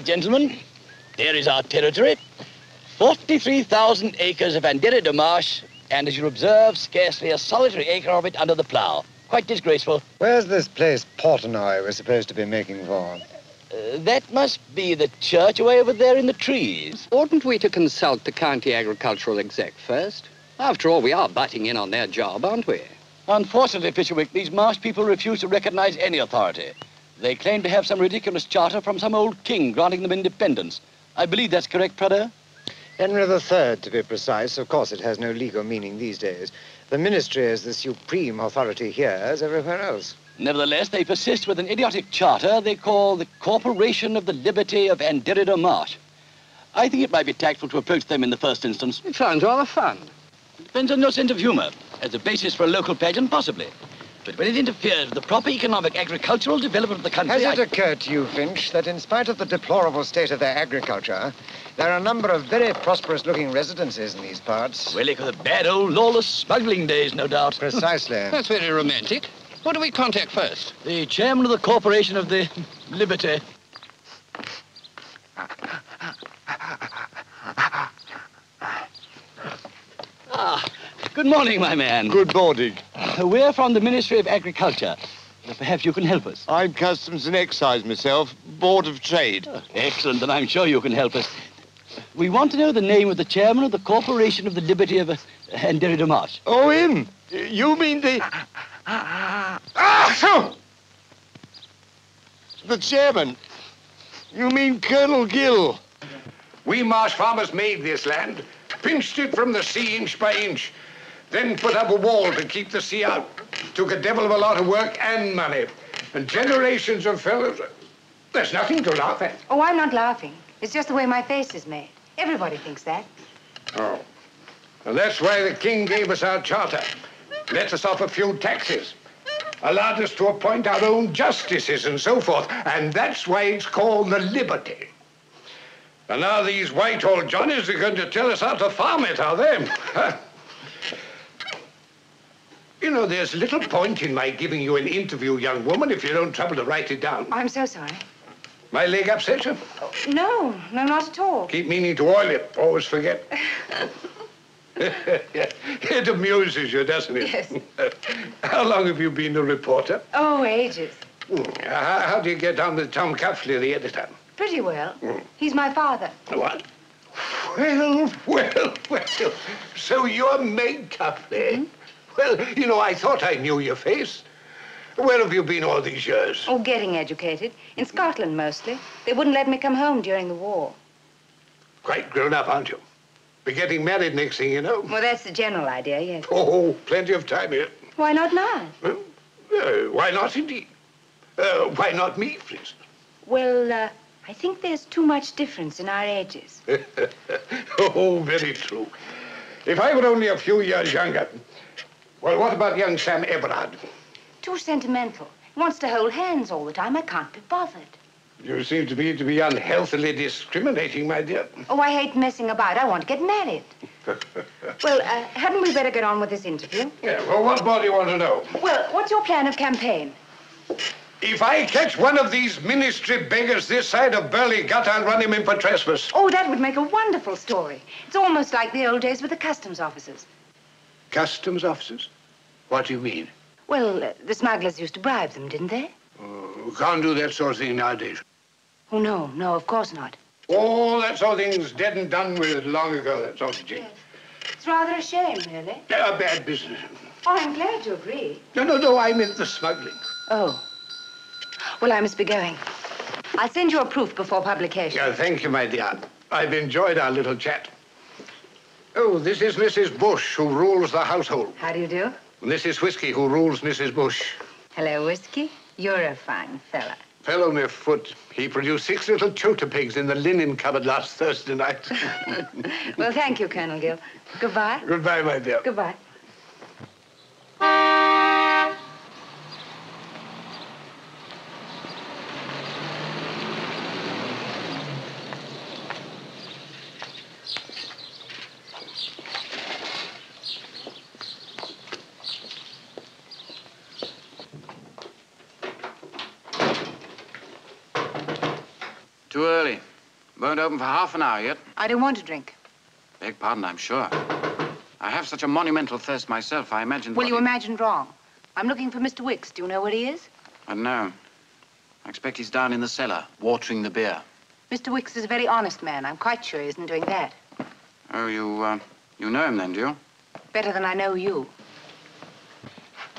are, gentlemen. There is our territory. 43,000 acres of Anderida de Marsh, and as you observe, scarcely a solitary acre of it under the plough. Quite disgraceful. Where's this place, Portenoy, we're supposed to be making for? Uh, that must be the church away over there in the trees. Oughtn't we to consult the county agricultural exec first? After all, we are butting in on their job, aren't we? Unfortunately, Fisherwick, these marsh people refuse to recognize any authority. They claim to have some ridiculous charter from some old king granting them independence. I believe that's correct, Prudhoe? Henry III, to be precise. Of course, it has no legal meaning these days. The ministry is the supreme authority here as everywhere else. Nevertheless, they persist with an idiotic charter they call the Corporation of the Liberty of Anderida Marsh. I think it might be tactful to approach them in the first instance. It sounds rather fun. Depends on your sense of humor. As a basis for a local pageant, possibly. But when it interferes with the proper economic agricultural development of the country... Has it I... occurred to you, Finch, that in spite of the deplorable state of their agriculture, there are a number of very prosperous-looking residences in these parts? Relic of the bad old lawless smuggling days, no doubt. Precisely. That's very romantic. What do we contact first? The chairman of the Corporation of the Liberty. Ah, good morning, my man. Good morning. We're from the Ministry of Agriculture. Perhaps you can help us. I'm Customs and Excise myself, Board of Trade. Excellent, and I'm sure you can help us. We want to know the name of the chairman of the Corporation of the Liberty of uh, Anderida Marsh. Oh, him? You mean the... Ah! The chairman. You mean Colonel Gill. We marsh farmers made this land, pinched it from the sea inch by inch, then put up a wall to keep the sea out. Took a devil of a lot of work and money. And generations of fellows... There's nothing to laugh at. Oh, I'm not laughing. It's just the way my face is made. Everybody thinks that. Oh. And that's why the king gave us our charter. Let us off a few taxes. Allowed us to appoint our own justices and so forth. And that's why it's called the Liberty. And now these Whitehall Johnnies are going to tell us how to farm it, are they? you know, there's little point in my giving you an interview, young woman, if you don't trouble to write it down. I'm so sorry. My leg upset you? No, no, not at all. Keep meaning to oil it. Always forget. it amuses you, doesn't it? Yes. How long have you been a reporter? Oh, ages. Hmm. How, how do you get on with Tom Cuffley, the editor? Pretty well. He's my father. What? Well, well, well. So you're Meg Cuffley. Well, you know, I thought I knew your face. Where have you been all these years? Oh, getting educated. In Scotland, mostly. They wouldn't let me come home during the war. Quite grown up, aren't you? Be getting married next thing you know. Well, that's the general idea, yes. Oh, plenty of time yet. Why not now? Well, uh, why not indeed? Uh, why not me, for instance? Well, uh, I think there's too much difference in our ages. oh, very true. If I were only a few years younger. Well, what about young Sam Everard? Too sentimental. He wants to hold hands all the time. I can't be bothered. You seem to me to be unhealthily discriminating, my dear. Oh, I hate messing about. I want to get married. well, uh, hadn't we better get on with this interview? Yeah, well, what more do you want to know? Well, what's your plan of campaign? If I catch one of these ministry beggars this side of Burley Gut, I'll run him in for trespass. Oh, that would make a wonderful story. It's almost like the old days with the customs officers. Customs officers? What do you mean? Well, uh, the smugglers used to bribe them, didn't they? Uh, can't do that sort of thing nowadays. Oh, no, no, of course not. All that sort of thing's dead and done with long ago, that sort of thing. Yes. It's rather a shame, really. A bad business. Oh, I'm glad you agree. No, no, no, I meant the smuggling. Oh. Well, I must be going. I'll send you a proof before publication. Yeah, thank you, my dear. I've enjoyed our little chat. Oh, this is Mrs. Bush, who rules the household. How do you do? And this is Whiskey, who rules Mrs. Bush. Hello, Whiskey. You're a fine fella. Fellow me foot. He produced six little chota pigs in the linen cupboard last Thursday night. well, thank you, Colonel Gill. Goodbye. Goodbye, my dear. Goodbye. Too early. Won't open for half an hour yet. I don't want to drink. Beg pardon, I'm sure. I have such a monumental thirst myself, I imagined... Well, you he- imagined wrong. I'm looking for Mr. Wicks. Do you know where he is? I don't know. I expect he's down in the cellar, watering the beer. Mr. Wicks is a very honest man. I'm quite sure he isn't doing that. Oh, you, uh, you know him then, do you? Better than I know you.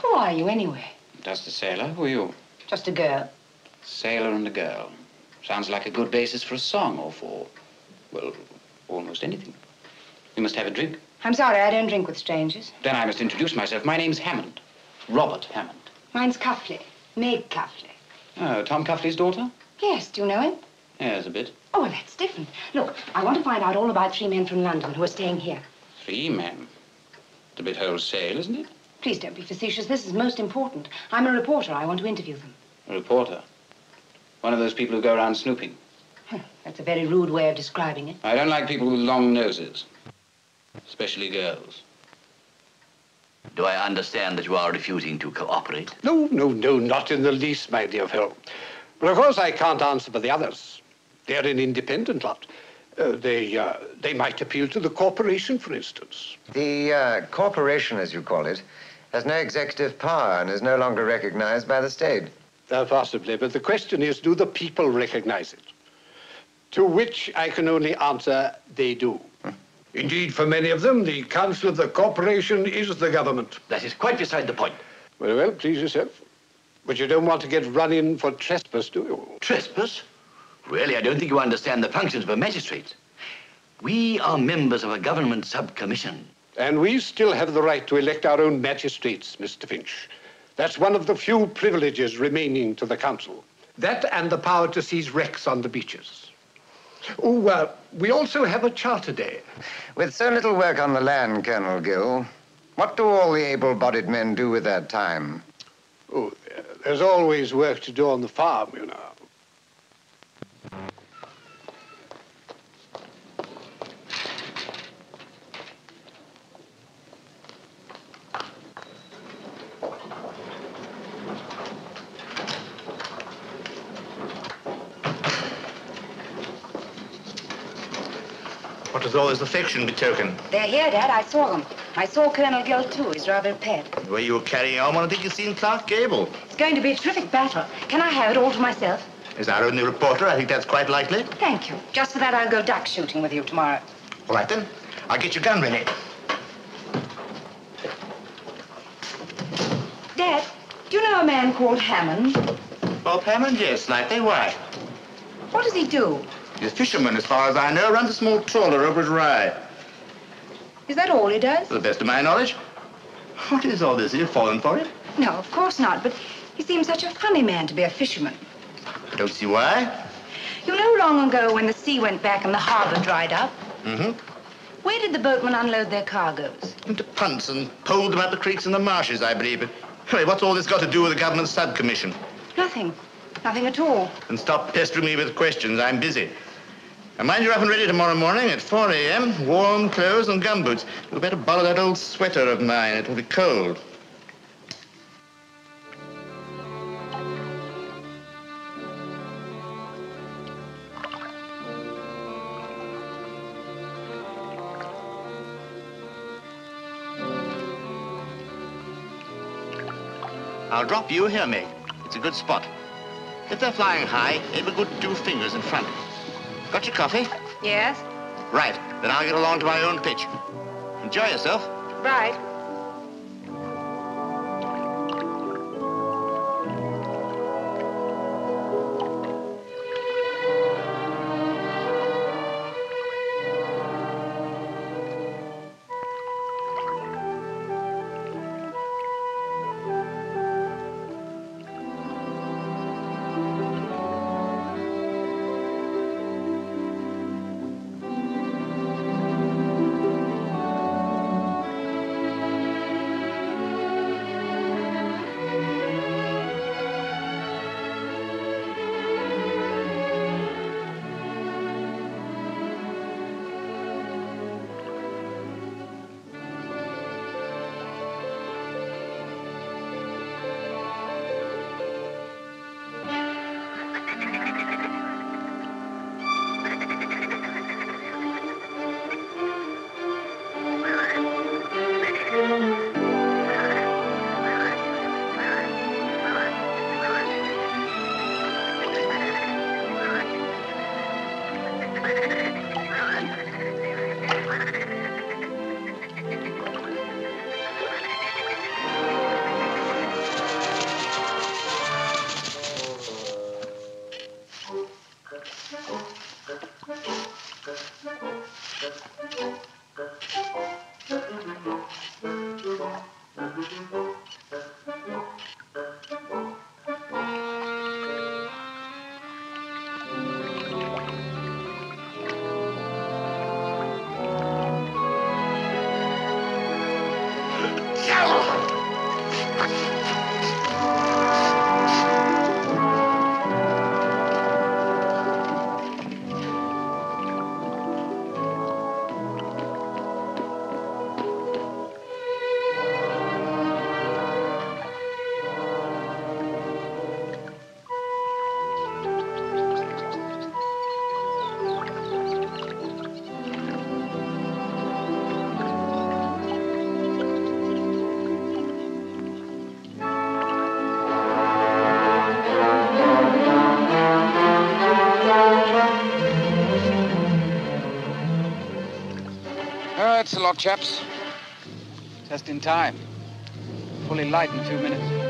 Who are you, anyway? Just a sailor. Who are you? Just a girl. Sailor and a girl. Sounds like a good basis for a song or for, well, almost anything. You must have a drink. I'm sorry, I don't drink with strangers. Then I must introduce myself. My name's Hammond. Robert Hammond. Mine's Cuffley. Meg Cuffley. Oh, Tom Cuffley's daughter? Yes, do you know him? Yes, a bit. Oh, well, that's different. Look, I want to find out all about three men from London who are staying here. Three men. It's a bit wholesale, isn't it? Please don't be facetious. This is most important. I'm a reporter. I want to interview them. A reporter. One of those people who go around snooping. That's a very rude way of describing it. I don't like people with long noses. Especially girls. Do I understand that you are refusing to cooperate? No, no, no, not in the least, my dear fellow. But of course I can't answer for the others. They're an independent lot. Uh, they, uh, they might appeal to the corporation, for instance. The uh, corporation, as you call it, has no executive power and is no longer recognized by the state. Uh, possibly, but the question is, do the people recognize it? To which I can only answer, they do. Indeed, for many of them, the council of the corporation is the government. That is quite beside the point. Very well, please yourself. But you don't want to get run in for trespass, do you? Trespass? Really, I don't think you understand the functions of a magistrate. We are members of a government sub-commission. And we still have the right to elect our own magistrates, Mr. Finch. That's one of the few privileges remaining to the council. That and the power to seize wrecks on the beaches. Oh, uh, we also have a charter day. With so little work on the land, Colonel Gill, what do all the able-bodied men do with their time? Oh, there's always work to do on the farm, you know. What does all this affection betoken? They're here, Dad. I saw them. I saw Colonel Gill, too. He's rather pet. The way you were carrying on, would think you'd seen Clark Gable. It's going to be a terrific battle. Can I have it all to myself? As our only reporter, I think that's quite likely. Thank you. Just for that, I'll go duck shooting with you tomorrow. All right, then. I'll get your gun ready. Dad, do you know a man called Hammond? Bob Hammond? Yes, slightly. Why? What does he do? He's a fisherman, as far as I know. Runs a small trawler over at Rye. Is that all he does? To the best of my knowledge. What is all this? Are you falling for it? No, of course not. But he seems such a funny man to be a fisherman. I don't see why. You know, long ago when the sea went back and the harbor dried up, Mm-hmm. where did the boatmen unload their cargoes? Into punts and poled them up the creeks and the marshes, I believe. But anyway, what's all this got to do with the government subcommission? Nothing. Nothing at all. And stop pestering me with questions. I'm busy. And mind you're up and ready tomorrow morning at 4 a.m. Warm clothes and gumboots. You better borrow that old sweater of mine. It will be cold. I'll drop you here, Meg. It's a good spot. If they're flying high, aim a good two fingers in front. Got your coffee? Yes? Right. Then I'll get along to my own pitch. Enjoy yourself. Right. Chaps. Just in time. Fully light in two minutes.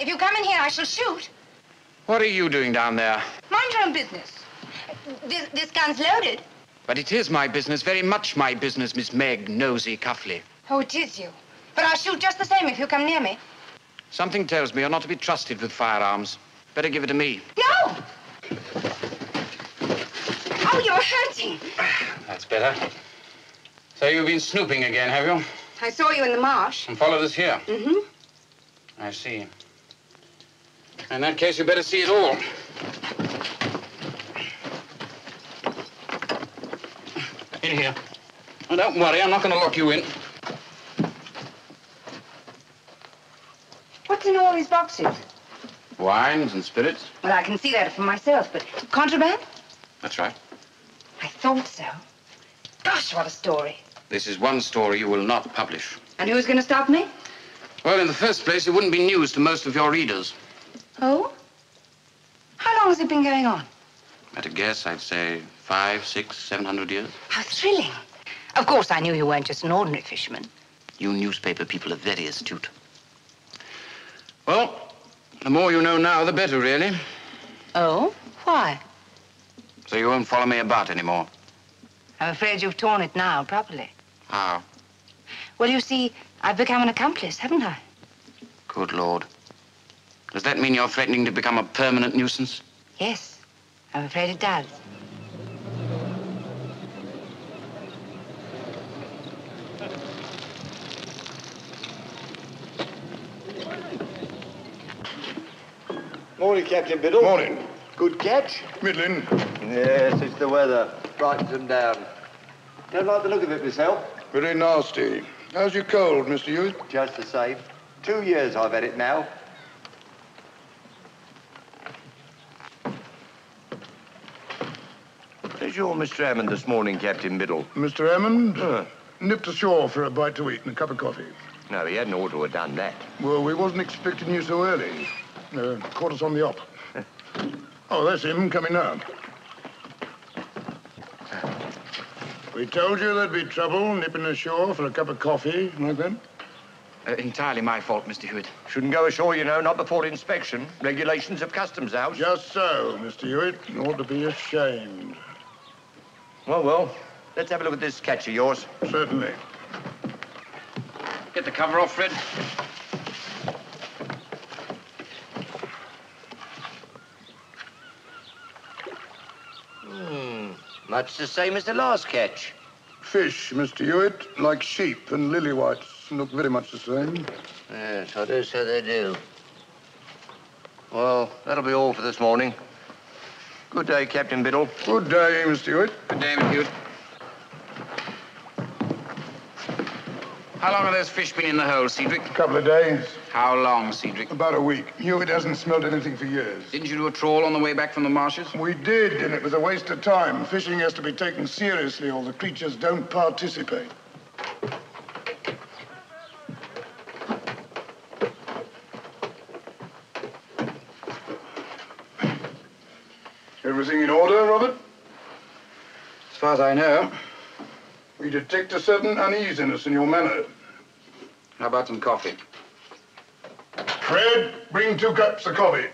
If you come in here, I shall shoot. What are you doing down there? Mind your own business. This, this gun's loaded. But it is my business, very much my business, Miss Meg Nosy Cuffley. Oh, it is you. But I'll shoot just the same if you come near me. Something tells me you're not to be trusted with firearms. Better give it to me. No! Oh, you're hurting. That's better. So you've been snooping again, have you? I saw you in the marsh. And followed us here. Mm-hmm. I see. In that case, you better see it all. In here. Oh, don't worry, I'm not going to lock you in. What's in all these boxes? Wines and spirits. Well, I can see that for myself, but contraband? That's right. I thought so. Gosh, what a story. This is one story you will not publish. And who's going to stop me? Well, in the first place, it wouldn't be news to most of your readers. Oh? How long has it been going on? At a guess, I'd say five, six, seven hundred years. How thrilling. Of course, I knew you weren't just an ordinary fisherman. You newspaper people are very astute. Well, the more you know now, the better, really. Oh? Why? So you won't follow me about anymore. I'm afraid you've torn it now, properly. How? Well, you see, I've become an accomplice, haven't I? Good Lord. Does that mean you're threatening to become a permanent nuisance? Yes, I'm afraid it does. Morning, Captain Biddle. Morning. Good catch? Middling. Yes, it's the weather. Brightens them down. Don't like the look of it myself. Very nasty. How's your cold, Mr. Hewitt? Just the same. Two years I've had it now. Your Mr. Hammond this morning, Captain Biddle? Mr. Hammond? Huh. Nipped ashore for a bite to eat and a cup of coffee. No, he hadn't ought to have done that. Well, we wasn't expecting you so early. Uh, caught us on the op. oh, that's him coming now. We told you there'd be trouble nipping ashore for a cup of coffee like that. Uh, entirely my fault, Mr. Hewitt. Shouldn't go ashore, you know, not before inspection. Regulations of Customs House. Just so, Mr. Hewitt. You ought to be ashamed. Well, well, let's have a look at this catch of yours. Certainly. Get the cover off, Fred. Hmm, much the same as the last catch. Fish, Mr. Hewitt, like sheep and lily whites, look very much the same. Yes, I do say they do. Well, that'll be all for this morning. Good day, Captain Biddle. Good day, Mr. Hewitt. Good day, Mr. Hewitt. How long have those fish been in the hole, Cedric? A couple of days. How long, Cedric? About a week. Hewitt hasn't smelled anything for years. Didn't you do a trawl on the way back from the marshes? We did, and it was a waste of time. Fishing has to be taken seriously or the creatures don't participate. Everything in order, Robert? As far as I know. We detect a certain uneasiness in your manner. How about some coffee? Fred, bring two cups of coffee.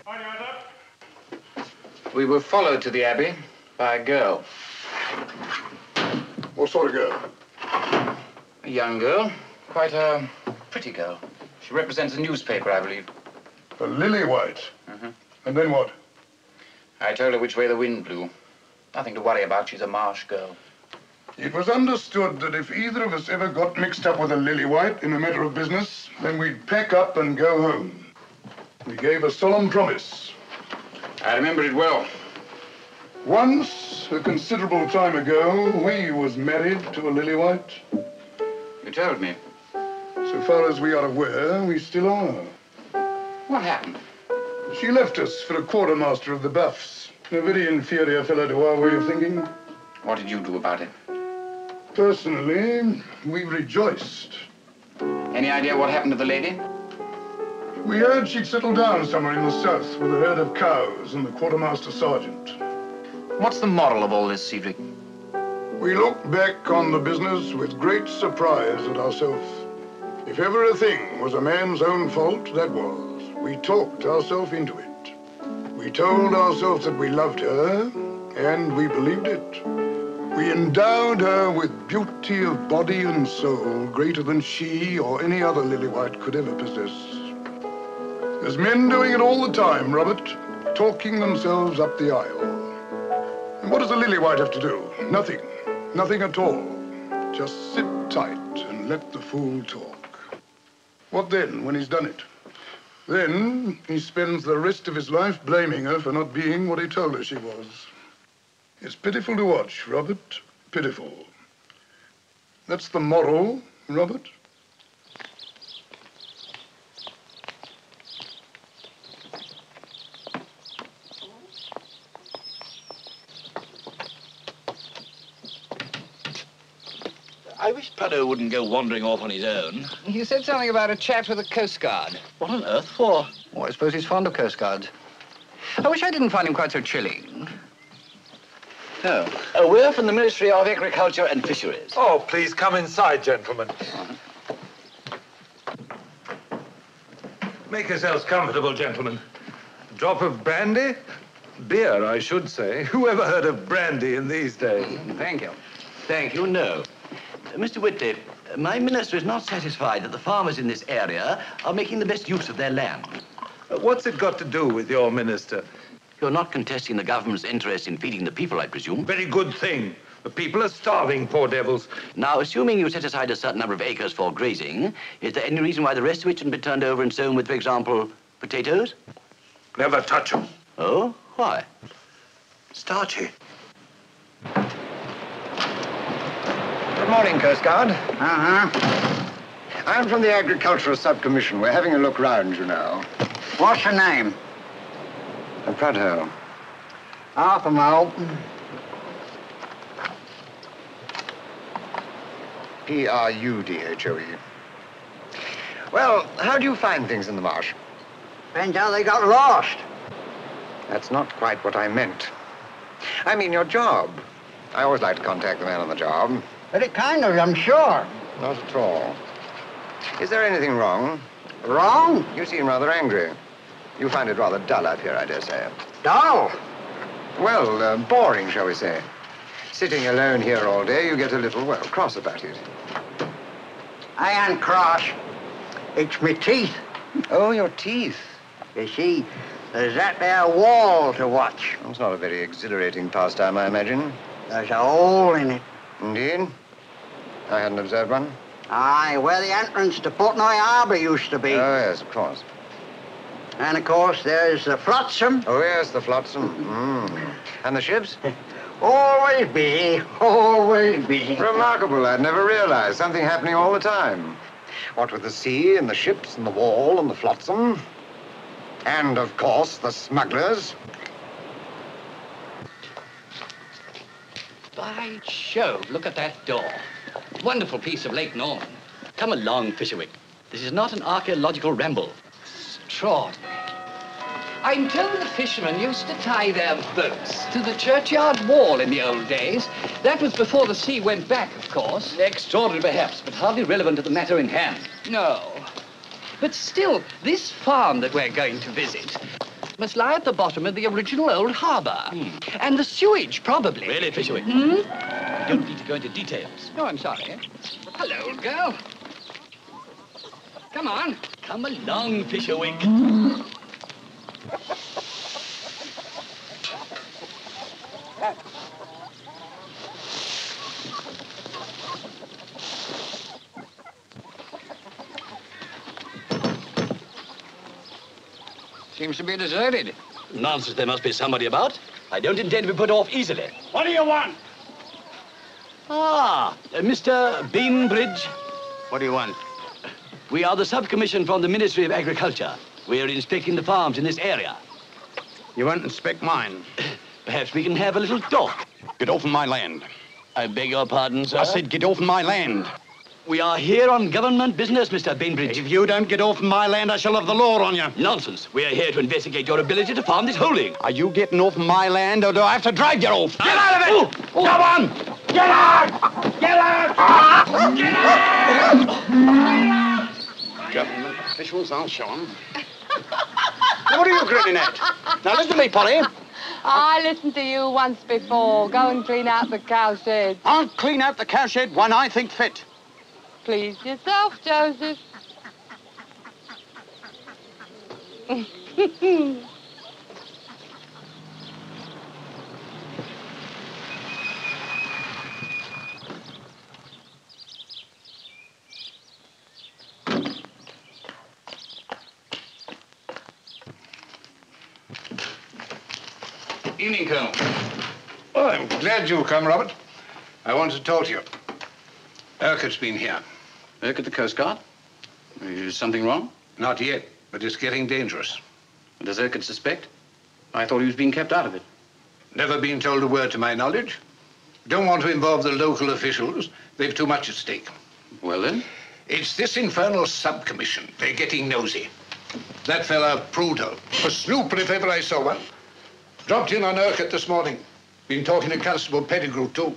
We were followed to the Abbey by a girl. What sort of girl? A young girl. Quite a pretty girl. She represents a newspaper, I believe. A lily white. Mhm. And then what? I told her which way the wind blew. Nothing to worry about. She's a marsh girl. It was understood that if either of us ever got mixed up with a lily white in a matter of business, then we'd pack up and go home. We gave a solemn promise. I remember it well. Once, a considerable time ago, we was married to a lily white. You told me. So far as we are aware, we still are. What happened? She left us for a quartermaster of the Buffs. A very inferior fellow to our way of thinking. What did you do about it? Personally, we rejoiced. Any idea what happened to the lady? We heard she'd settled down somewhere in the south with a herd of cows and the quartermaster sergeant. What's the moral of all this, Cedric? We looked back on the business with great surprise at ourselves. If ever a thing was a man's own fault, that was. We talked ourselves into it. We told ourselves that we loved her, and we believed it. We endowed her with beauty of body and soul greater than she or any other lily white could ever possess. There's men doing it all the time, Robert, talking themselves up the aisle. And what does a lily white have to do? Nothing. Nothing at all. Just sit tight and let the fool talk. What then, when he's done it? Then he spends the rest of his life blaming her for not being what he told her she was. It's pitiful to watch, Robert. Pitiful. That's the moral, Robert. I wish Prudhoe wouldn't go wandering off on his own. He said something about a chat with the Coast Guard. What on earth for? Oh, I suppose he's fond of Coast Guards. I wish I didn't find him quite so chilling. Oh. Uh, we're from the Ministry of Agriculture and Fisheries. Oh, please come inside, gentlemen. Make yourselves comfortable, gentlemen. A Drop of brandy? Beer, I should say. Who ever heard of brandy in these days? Thank you. Thank you, no. Uh, Mr. Whitley, uh, my minister is not satisfied that the farmers in this area are making the best use of their land. Uh, What's it got to do with your minister? You're not contesting the government's interest in feeding the people, I presume. Very good thing. The people are starving, poor devils. Now, assuming you set aside a certain number of acres for grazing, is there any reason why the rest of it shouldn't be turned over and sown with, for example, potatoes? Never touch 'em. Oh? Why? Starchy. Good morning, Coast Guard. Uh-huh. I'm from the Agricultural Subcommission. We're having a look round, you know. What's your name? Uh, Prudhoe. Arthur Moe. P-R-U-D-H-O-E. Well, how do you find things in the marsh? Depends how they got lost. That's not quite what I meant. I mean your job. I always like to contact the man on the job. Very kind of you, I'm sure. Not at all. Is there anything wrong? Wrong? You seem rather angry. You find it rather dull up here, I dare say. Dull? Well, uh, boring, shall we say. Sitting alone here all day, you get a little, well, cross about it. I ain't cross. It's me teeth. Oh, your teeth. You see, there's that there wall to watch. It's not a very exhilarating pastime, I imagine. There's a hole in it. Indeed? I hadn't observed one. Aye, where the entrance to Portnoy Harbor used to be. Oh, yes, of course. And of course, there's the flotsam. Oh, yes, the flotsam. Mm. And the ships? Always busy, always busy. Remarkable. I'd never realized. Something happening all the time. What with the sea and the ships and the wall and the flotsam. And, of course, the smugglers. By Jove, look at that door. Wonderful piece of late Norman. Come along, Fisherwick. This is not an archaeological ramble. Extraordinary. I'm told the fishermen used to tie their boats to the churchyard wall in the old days. That was before the sea went back, of course. Extraordinary, perhaps, but hardly relevant to the matter in hand. No. But still, this farm that we're going to visit must lie at the bottom of the original old harbor. And the sewage, probably. Really, Fisherwick? Hmm? You don't need to go into details. No, I'm sorry. Hello, old girl. Come on. Come along, Fisherwick. Seems to be deserted. Nonsense, there must be somebody about. I don't intend to be put off easily. What do you want? Ah, uh, Mr. Bainbridge. What do you want? We are the subcommission from the Ministry of Agriculture. We're inspecting the farms in this area. You won't inspect mine. Perhaps we can have a little talk. Get off my land. I beg your pardon, sir. I said get off my land. We are here on government business, Mr. Bainbridge. If you don't get off my land, I shall have the law on you. Nonsense. We are here to investigate your ability to farm this holding. Are you getting off my land, or do I have to drag you off? Get out of it! Oh, Come on! Get out! Get out! Get out! Government officials, I'll show them. what are you grinning at? Now listen to me, Polly. I listened to you once before. Go and clean out the cowshed. I'll clean out the cowshed when I think fit. Please yourself, Joseph. Evening, Colonel. Oh, I'm glad you've come, Robert. I want to talk to you. Urquhart's been here. Urquhart, the Coast Guard? Is something wrong? Not yet, but it's getting dangerous. Does Urquhart suspect? I thought he was being kept out of it. Never been told a word to my knowledge. Don't want to involve the local officials. They've too much at stake. Well, then? It's this infernal subcommission. They're getting nosy. That fella, Prudhoe, a snooper if ever I saw one. Dropped in on Urquhart this morning. Been talking to Constable Pettigrew, too.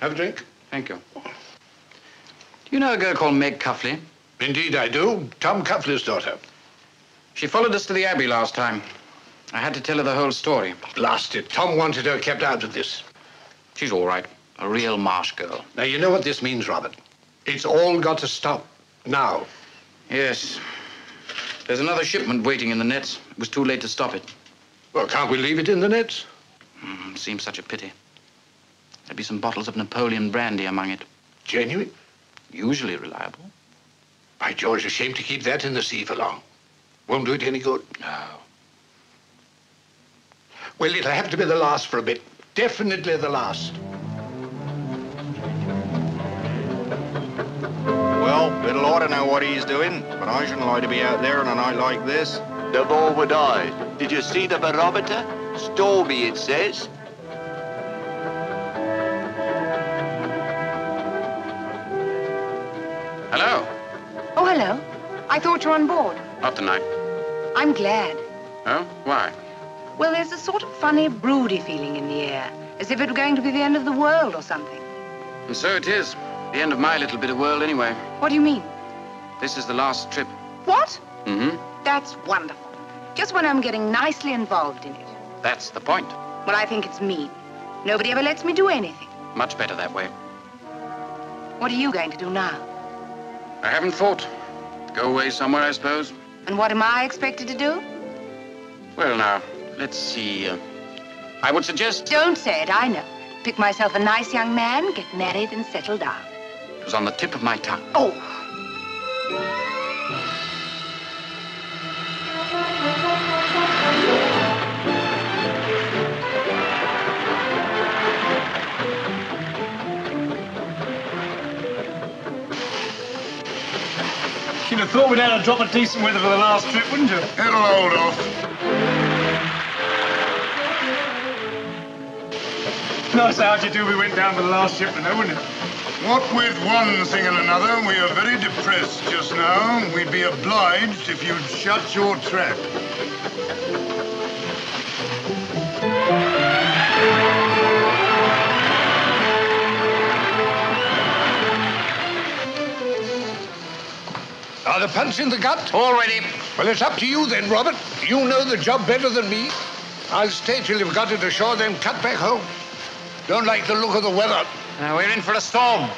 Have a drink? Thank you. Do you know a girl called Meg Cuffley? Indeed I do. Tom Cuffley's daughter. She followed us to the Abbey last time. I had to tell her the whole story. Blast it. Tom wanted her kept out of this. She's all right. A real marsh girl. Now, you know what this means, Robert. It's all got to stop. Now. Yes. There's another shipment waiting in the nets. It was too late to stop it. Well, can't we leave it in the nets? Mm, seems such a pity. There'd be some bottles of Napoleon brandy among it. Genuine? Usually reliable. By George, a shame to keep that in the sea for long. Won't do it any good. No. Well, it'll have to be the last for a bit. Definitely the last. Well, Biddle ought to know what he's doing, but I shouldn't like to be out there on a night like this. The more would I. Did you see the barometer? Stormy, it says. I thought you were on board. Not tonight. I'm glad. Oh? Why? Well, there's a sort of funny, broody feeling in the air, as if it were going to be the end of the world or something. And so it is. The end of my little bit of world, anyway. What do you mean? This is the last trip. What? Mm-hmm. That's wonderful. Just when I'm getting nicely involved in it. That's the point. Well, I think it's mean. Nobody ever lets me do anything. Much better that way. What are you going to do now? I haven't thought. Go away somewhere, I suppose. And what am I expected to do? Well, now, let's see. Uh, I would suggest... Don't say it, I know. Pick myself a nice young man, get married, and settle down. It was on the tip of my tongue. Oh! You'd have thought we'd had a drop of decent weather for the last trip, wouldn't you? It'll hold off. Nice how'd you do we went down for the last shipment, though, wouldn't it? What with one thing and another, we are very depressed just now. We'd be obliged if you'd shut your trap. Are the punch in the gut? All ready. Well, it's up to you then, Robert. You know the job better than me. I'll stay till you've got it ashore, then cut back home. Don't like the look of the weather. Now, we're in for a storm.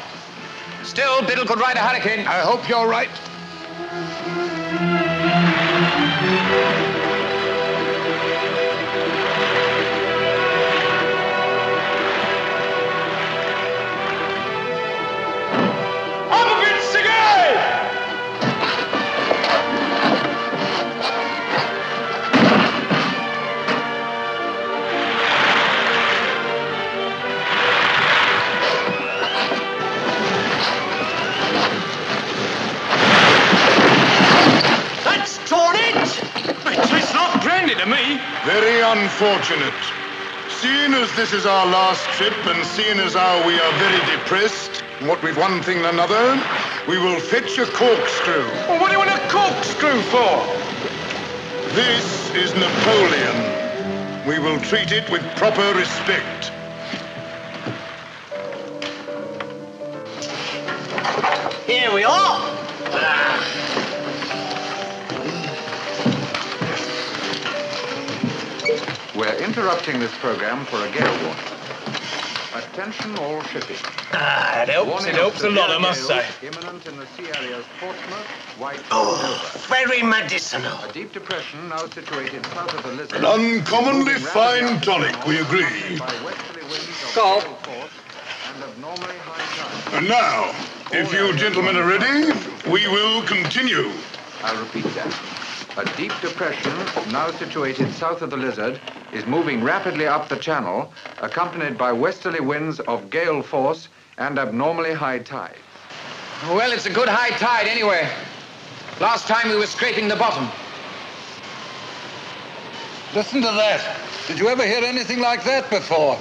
Still, Biddle could ride a hurricane. I hope you're right. Very unfortunate. Seeing as this is our last trip and seeing as how we are very depressed, what with one thing and another, we will fetch a corkscrew. Well, what do you want a corkscrew for? This is Napoleon. We will treat it with proper respect. Here we are. We're interrupting this program for a gale warning. Attention all shipping. Ah, it helps. Warning It helps a lot, I must say. Imminent in the sea areas Portsmouth, Wight, Oh, very medicinal. A deep depression now situated south of the Lizard. An uncommonly fine tonic, we agree. Call. And now, if you gentlemen are ready, we will continue. I'll repeat that. A deep depression, now situated south of the Lizard, is moving rapidly up the channel, accompanied by westerly winds of gale force and abnormally high tide. Well, it's a good high tide anyway. Last time we were scraping the bottom. Listen to that. Did you ever hear anything like that before?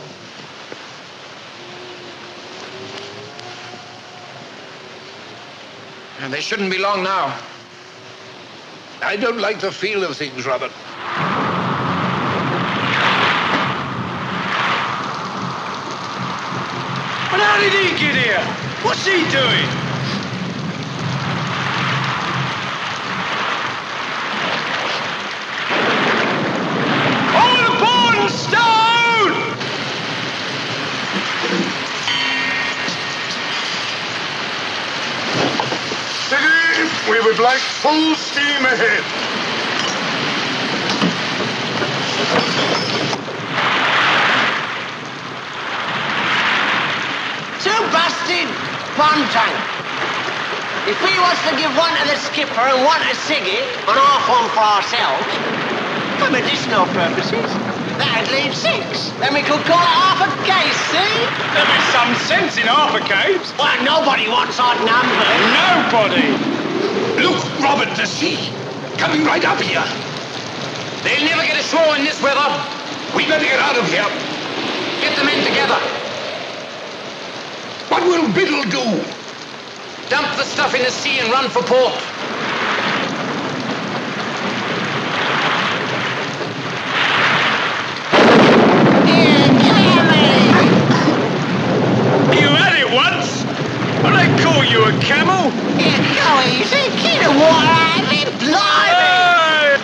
And they shouldn't be long now. I don't like the feel of things, Robert. But how did he get here? What's he doing? All aboard and stone! We would like full steam ahead. Too busted, tank. If we was to give one to the skipper and one to Siggy, and half one for ourselves, for medicinal purposes, that'd leave six. Then we could call it half a case, see? There'd be some sense in half a case. Well, nobody wants odd numbers. Nobody. Look, Robert, the sea. Coming right up here. They'll never get ashore in this weather. We better get out of here. Get the men together. What will Biddle do? Dump the stuff in the sea and run for port. You had it once. Well, they call you a camel. Yeah, go easy. Get the water out of blimey.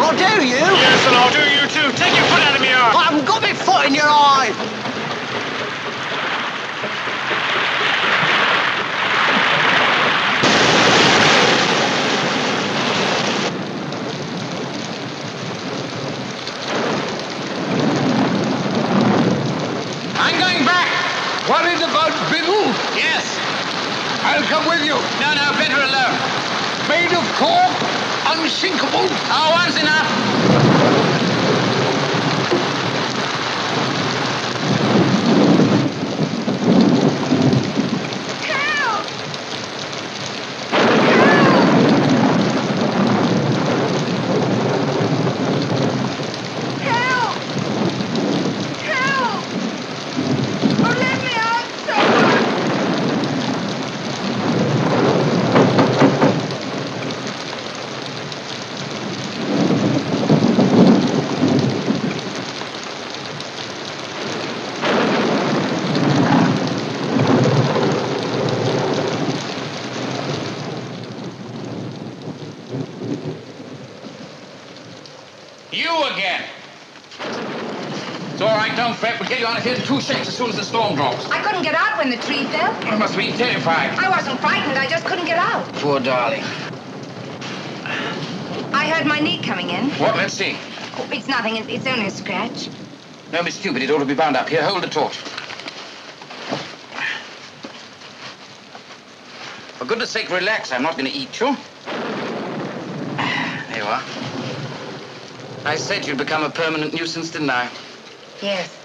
I'll do you. Yes, and I'll do you too. Take your foot out of my eye. I haven't got my foot in your eye. I'm going back. Worried about Biddle? Yes. I'll come with you. No, no, better alone. Made of cork, unsinkable. Oh, one's enough. It's all right, don't fret. We'll get you out of here in two shakes as soon as the storm drops. I couldn't get out when the tree fell. You must have been terrified. I wasn't frightened. I just couldn't get out. Poor darling. I heard my knee coming in. What? Let's see. Oh, it's nothing. It's only a scratch. No, Miss be stupid. It ought to be bound up. Here, hold the torch. For goodness sake, relax. I'm not going to eat you. There you are. I said you'd become a permanent nuisance, didn't I? Yes.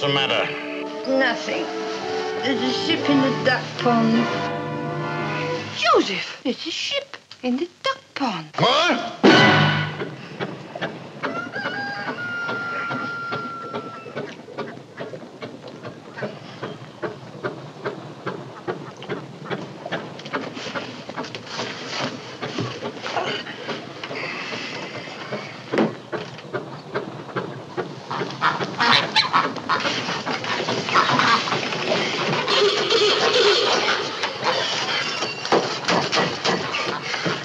What's the matter? Nothing. There's a ship in the duck pond. Joseph, there's a ship in the duck pond. What?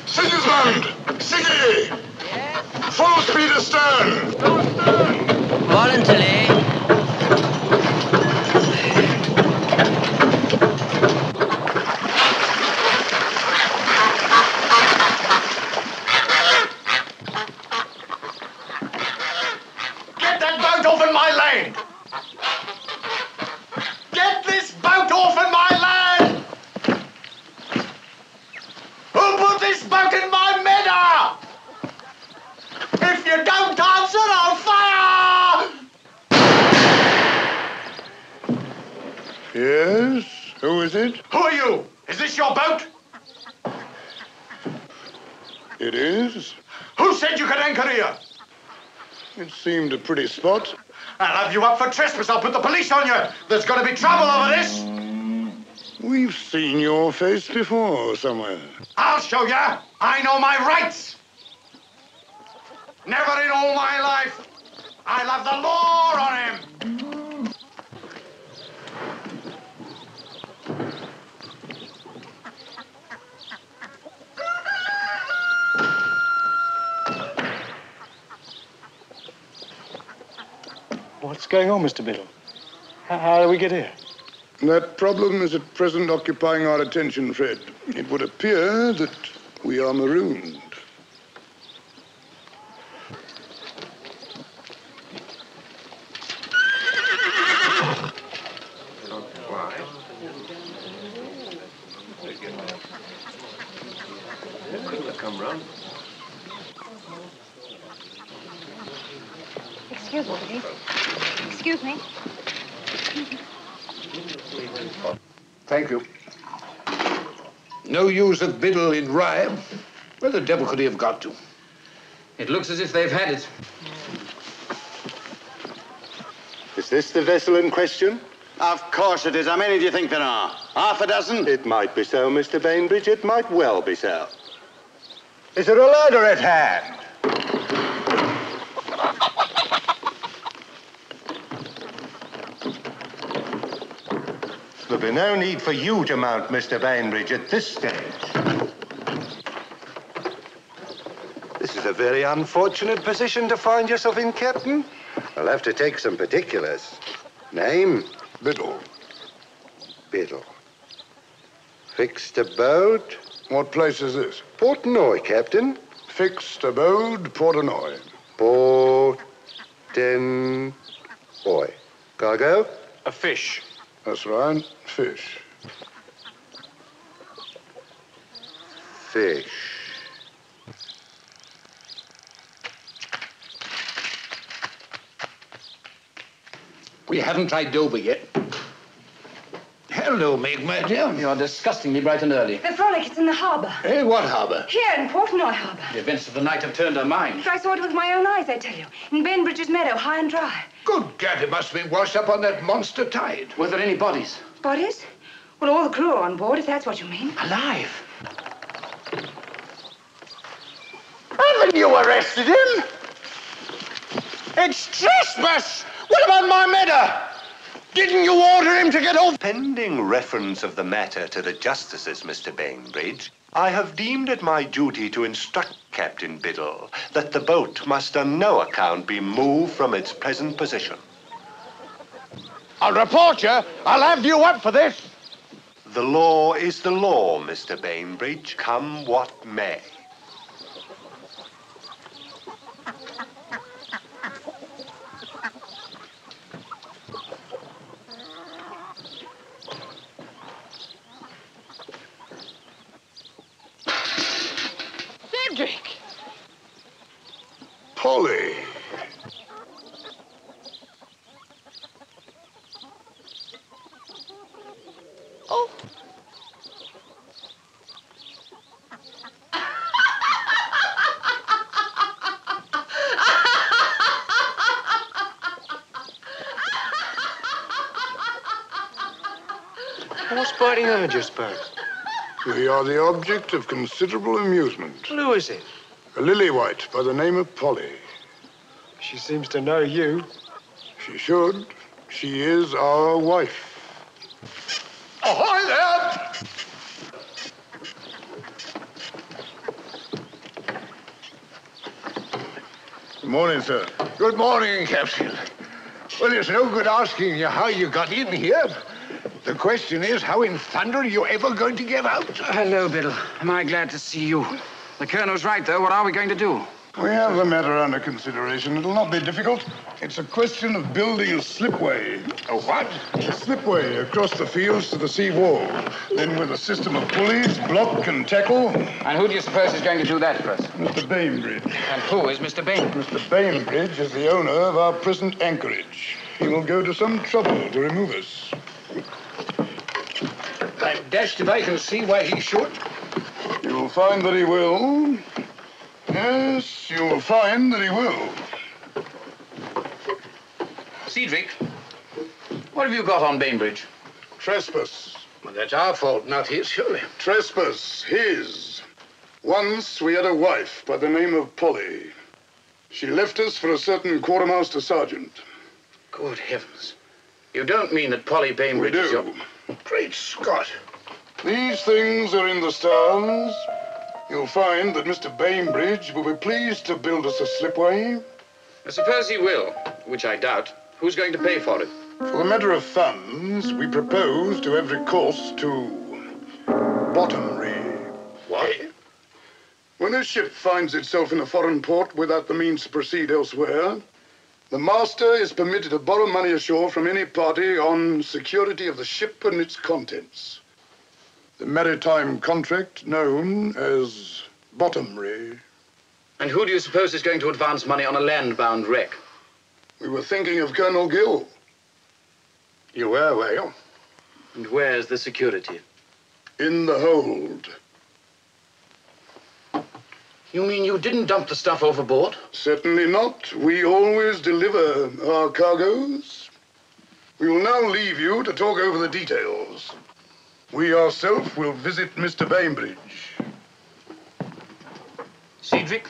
Sigismund! Siggy! Full speed astern! Voluntarily. Get that boat off in my lane! Get this boat off in my lane! Who put this boat in my meadow? If you don't answer, I'll fire! Yes? Who is it? Who are you? Is this your boat? It is. Who said you could anchor here? It seemed a pretty spot. I'll have you up for trespass. I'll put the police on you. There's going to be trouble over this. We've seen your face before somewhere. I'll show you. I know my rights. Never in all my life. I'll have the law on him. What's going on, Mr. Biddle? How, how do we get here? That problem is at present occupying our attention, Fred. It would appear that we are marooned. Come round. Excuse me, please. Excuse me. Thank you. No use of Biddle in Rye. Where the devil could he have got to? It looks as if they've had it. Is this the vessel in question? Of course it is. How many do you think there are? Half a dozen? It might be so, Mr. Bainbridge. It might well be so. Is there a ladder at hand? There'll be no need for you to mount, Mr. Bainbridge, at this stage. This is a very unfortunate position to find yourself in, Captain. I'll have to take some particulars. Name? Biddle. Biddle. Fixed abode? What place is this? Portnoy, Captain. Fixed abode, Portnoy. Porten... Boy. Cargo? A fish. That's right, fish. Fish. We haven't tried Dover yet. Hello, Meg, my dear. You're disgustingly bright and early. The frolic is in the harbour. Eh, what harbour? Here in Portnoy Harbour. The events of the night have turned our mind. I saw it with my own eyes, I tell you. In Bainbridge's meadow, high and dry. Good gad, it must have been washed up on that monster tide. Were there any bodies? Bodies? Well, all the crew are on board, if that's what you mean. Alive? Haven't you arrested him? It's trespass! What about my meadow? Didn't you order him to get off? Pending reference of the matter to the justices, Mr. Bainbridge, I have deemed it my duty to instruct Captain Biddle that the boat must on no account be moved from its present position. I'll report you. I'll have you up for this. The law is the law, Mr. Bainbridge, come what may. Cedric! Polly. Oh. What's biting her, do you? We are the object of considerable amusement. Who is it? A lily white by the name of Polly. She seems to know you. She should. She is our wife. Ahoy there! Good morning, sir. Good morning, Captain. Well, it's no good asking you how you got in here. The question is, how in thunder are you ever going to get out? Hello, Biddle. Am I glad to see you? The colonel's right, though. What are we going to do? We have the matter under consideration. It'll not be difficult. It's a question of building a slipway. A what? A slipway across the fields to the sea wall. Then with a system of pulleys, block and tackle. And who do you suppose is going to do that for us? Mr. Bainbridge. And who is Mr. Bain? Mr. Bainbridge is the owner of our present anchorage. He will go to some trouble to remove us. I'm dashed if I can see why he should. You'll find that he will. Yes, you'll find that he will. Cedric, what have you got on Bainbridge? Trespass. Well, that's our fault, not his, surely. Trespass, his. Once we had a wife by the name of Polly. She left us for a certain quartermaster sergeant. Good heavens. You don't mean that Polly Bainbridge We is your... do. Great Scott. These things are in the stars. You'll find that Mr. Bainbridge will be pleased to build us a slipway. I suppose he will, which I doubt. Who's going to pay for it? For the matter of funds, we propose to have recourse to bottomry. What? When a ship finds itself in a foreign port without the means to proceed elsewhere, the master is permitted to borrow money ashore from any party on security of the ship and its contents. Maritime contract known as bottomry. And who do you suppose is going to advance money on a land-bound wreck? We were thinking of Colonel Gill. You were, were you? And where's the security? In the hold. You mean you didn't dump the stuff overboard? Certainly not. We always deliver our cargoes. We will now leave you to talk over the details. We ourselves will visit Mr. Bainbridge. Cedric,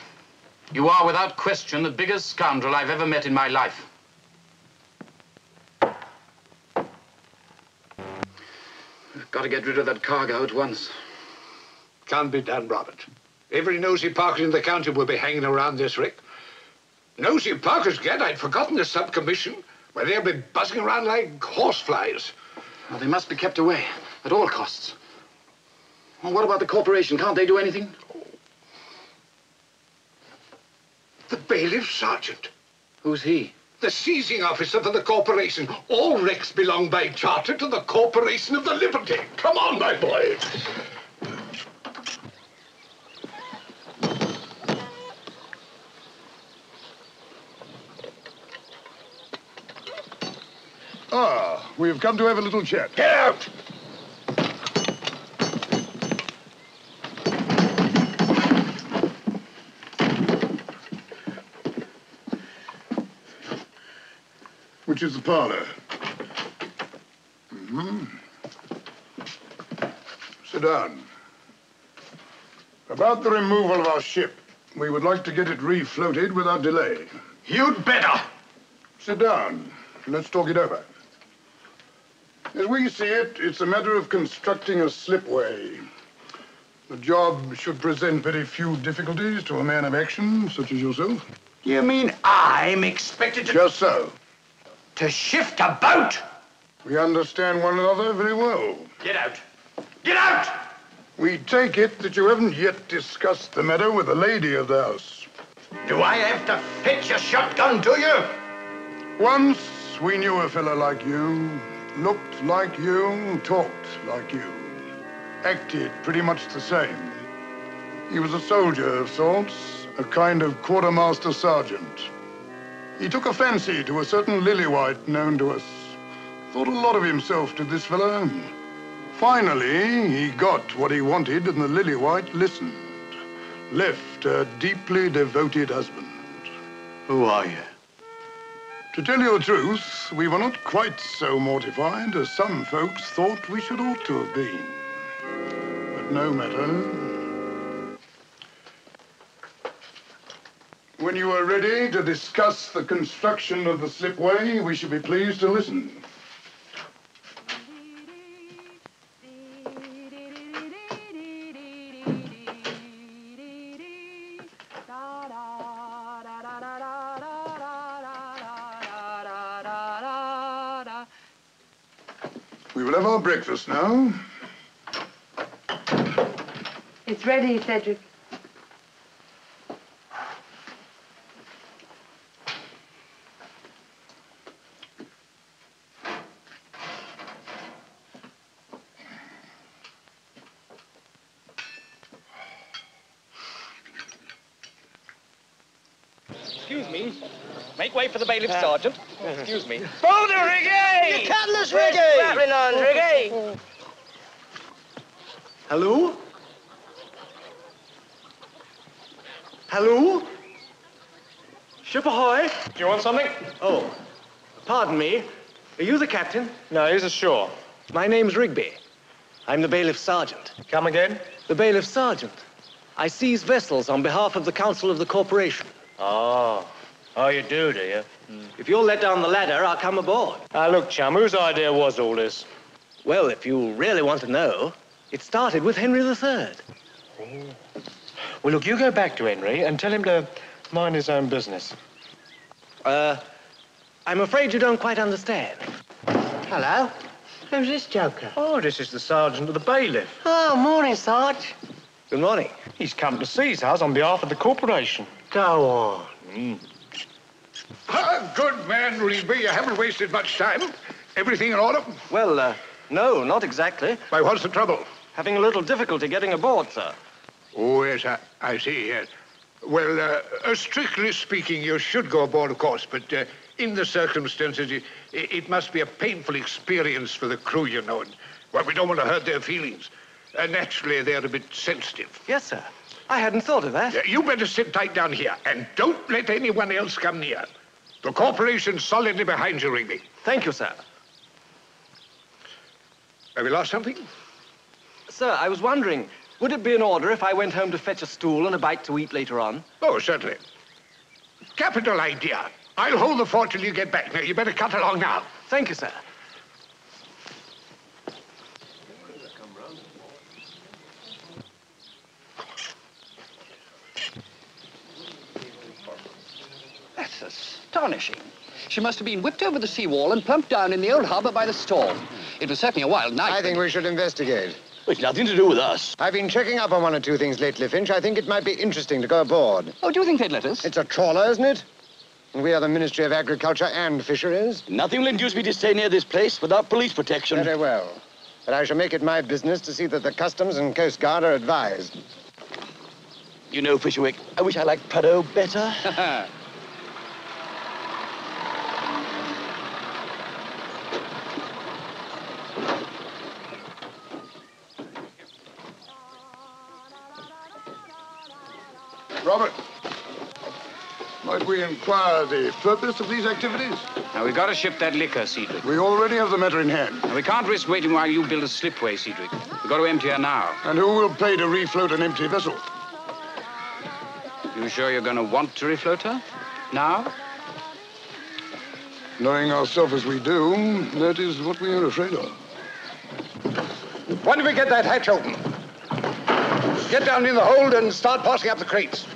you are without question the biggest scoundrel I've ever met in my life. Got to get rid of that cargo at once. Can't be done, Robert. Every nosy Parker in the county will be hanging around this wreck. Nosy Parkers, Gad, I'd forgotten the sub-commission, where they'll be buzzing around like horseflies. Well, they must be kept away at all costs. Well, what about the corporation? Can't they do anything? The bailiff sergeant. Who's he? The seizing officer for the corporation. All wrecks belong by charter to the Corporation of the Liberty. Come on, my boy. Ah, we have come to have a little chat. Get out! Is the parlor? hmm Sit down. About the removal of our ship, we would like to get it refloated without delay. You'd better. Sit down. Let's talk it over. As we see it, it's a matter of constructing a slipway. The job should present very few difficulties to a man of action, such as yourself. You mean I'm expected to... Just so. To shift a boat? We understand one another very well. Get out. Get out! We take it that you haven't yet discussed the matter with the lady of the house. Do I have to fetch a shotgun to you? Once we knew a fellow like you, looked like you, talked like you, acted pretty much the same. He was a soldier of sorts, a kind of quartermaster sergeant. He took a fancy to a certain Lillywhite known to us. Thought a lot of himself to this fellow. Finally, he got what he wanted, and the Lillywhite listened. Left a deeply devoted husband. Who are you? To tell you the truth, we were not quite so mortified as some folks thought we should ought to have been. But no matter. When you are ready to discuss the construction of the slipway, we should be pleased to listen. We will have our breakfast now. It's ready, Cedric. Excuse me. Make way for the bailiff uh-huh. sergeant. Excuse me. Boulder Riggy! Your cutlass, Where's Riggy! Rattling on, Riggy. Hello? Hello? Ship ahoy? Do you want something? Oh, pardon me. Are you the captain? No, he's ashore. My name's Rigby. I'm the bailiff sergeant. Come again? The bailiff sergeant. I seize vessels on behalf of the council of the corporation. Oh. Oh, you do, do you? If you'll let down the ladder, I'll come aboard. Ah, look, chum, whose idea was all this? Well, if you really want to know, it started with Henry III. Well, look, you go back to Henry and tell him to mind his own business. Uh, I'm afraid you don't quite understand. Hello. Who's this joker? Oh, this is the sergeant of the bailiff. Oh, morning, Sarge. Good morning. He's come to seize us on behalf of the corporation. Go on. Ah, good man, Rigby. You haven't wasted much time. Everything in order? Well, uh, no, not exactly. Why, what's the trouble? Having a little difficulty getting aboard, sir. Oh, yes, I, I see, yes. Well, uh, uh, strictly speaking, you should go aboard, of course, but uh, in the circumstances, it, it must be a painful experience for the crew, you know. And, well, we don't want to hurt their feelings. Uh, naturally, they're a bit sensitive. Yes, sir. I hadn't thought of that. You better sit tight down here, and don't let anyone else come near. The corporation's solidly behind you, Rigby. Thank you, sir. Have you lost something? Sir, I was wondering, would it be in order if I went home to fetch a stool and a bite to eat later on? Oh, certainly. Capital idea. I'll hold the fort till you get back. Now, you better cut along now. Thank you, sir. Astonishing. She must have been whipped over the seawall and plumped down in the old harbour by the storm. It was certainly a wild night. I think we should investigate. It's nothing to do with us. I've been checking up on one or two things lately, Finch. I think it might be interesting to go aboard. Oh, do you think they'd let us? It's a trawler, isn't it? And we are the Ministry of Agriculture and Fisheries. Nothing will induce me to stay near this place without police protection. Very well. But I shall make it my business to see that the Customs and Coast Guard are advised. You know, Fisherwick, I wish I liked Prudhoe better. Robert, might we inquire the purpose of these activities? Now, we've got to ship that liquor, Cedric. We already have the matter in hand. Now, we can't risk waiting while you build a slipway, Cedric. We've got to empty her now. And who will pay to refloat an empty vessel? You sure you're going to want to refloat her? Now? Knowing ourselves as we do, that is what we are afraid of. When do we get that hatch open? Get down in the hold and start passing up the crates.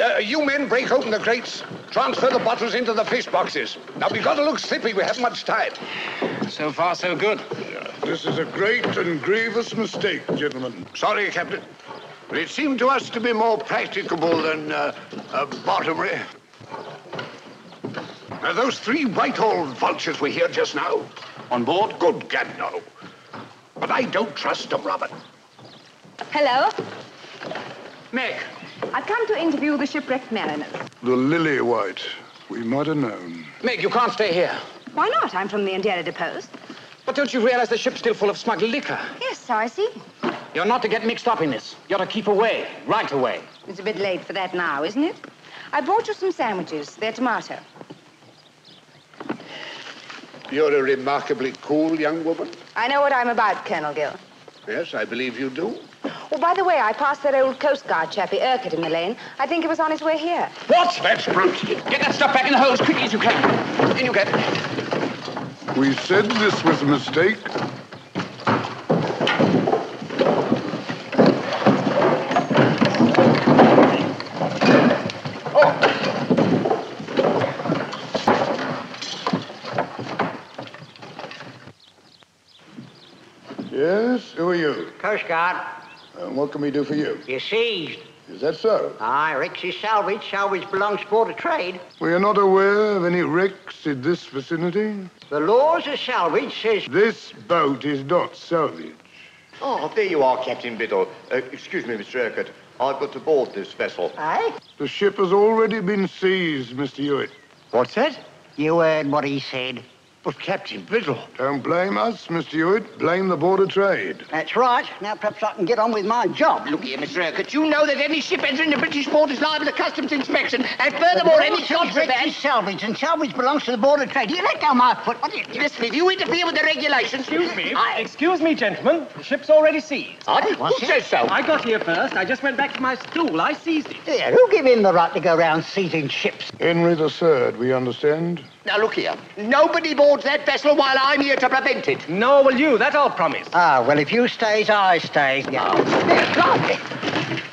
Uh, you men break open the crates, transfer the bottles into the fish boxes. Now, we've got to look slippy. We haven't much time. So far, so good. This is a great and grievous mistake, gentlemen. Sorry, Captain. But it seemed to us to be more practicable than uh, uh, bottomry. Now, those three Whitehall vultures were here just now. On board? Good gad, no. But I don't trust them, Robert. Hello. Meg. I've come to interview the shipwrecked mariners. The lily white. We might have known. Meg, you can't stay here. Why not? I'm from the Anderida Post. But don't you realize the ship's still full of smuggled liquor? Yes, so I see. You're not to get mixed up in this. You're to keep away, right away. It's a bit late for that now, isn't it? I brought you some sandwiches. They're tomato. You're a remarkably cool young woman. I know what I'm about, Colonel Gill. Yes, I believe you do. Oh, by the way, I passed that old Coast Guard chappie, Urquhart, in the lane. I think he was on his way here. What? That's brute. Get that stuff back in the hole as quickly as you can. In you get. It. We said this was a mistake. Yes, who are you? Coast Guard, And what can we do for you? you're seized. Is that so? Aye, Rick's is salvage. Salvage belongs to Board of Trade. We are not aware of any wrecks in this vicinity. The laws of salvage says... This boat is not salvage. Oh, there you are, Captain Biddle. Uh, excuse me, Mr. Urquhart. I've got to board this vessel. Aye? The ship has already been seized, Mr. Hewitt. What's that? You heard what he said. But Captain Biddle... Don't blame us, Mr. Hewitt. Blame the Board of Trade. That's right. Now perhaps I can get on with my job. Look here, Mr. Urquhart, you know that any ship entering the British port is liable to customs inspection. And furthermore, any charge for Rick's salvage, and salvage belongs to the Board of Trade. You let go my foot. What do you... Listen, if you interfere with the regulations... Excuse me. Excuse me, gentlemen. The ship's already seized. What? Who says so? I got here first. I just went back to my stool. I seized it. Yeah, who give him the right to go round seizing ships? Henry III, we understand. Now, look here. Nobody boards that vessel while I'm here to prevent it. Nor will you? That I'll promise. Ah, well, if you stays, I stays. Yeah. There, God.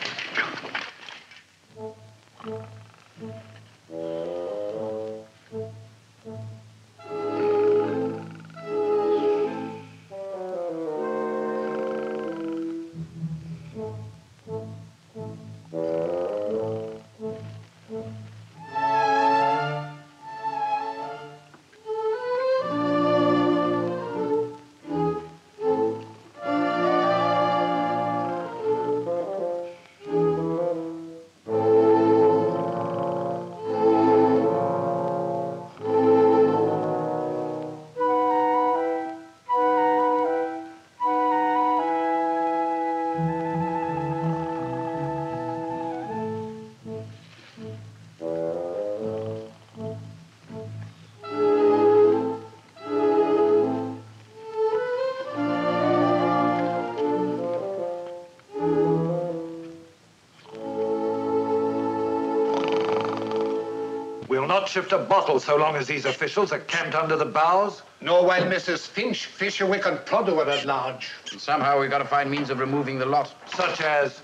Not shift a bottle so long as these officials are camped under the bows. Nor while Mrs. Finch, Fisherwick, and Prudhoe are at large. And somehow we've got to find means of removing the lot. Such as...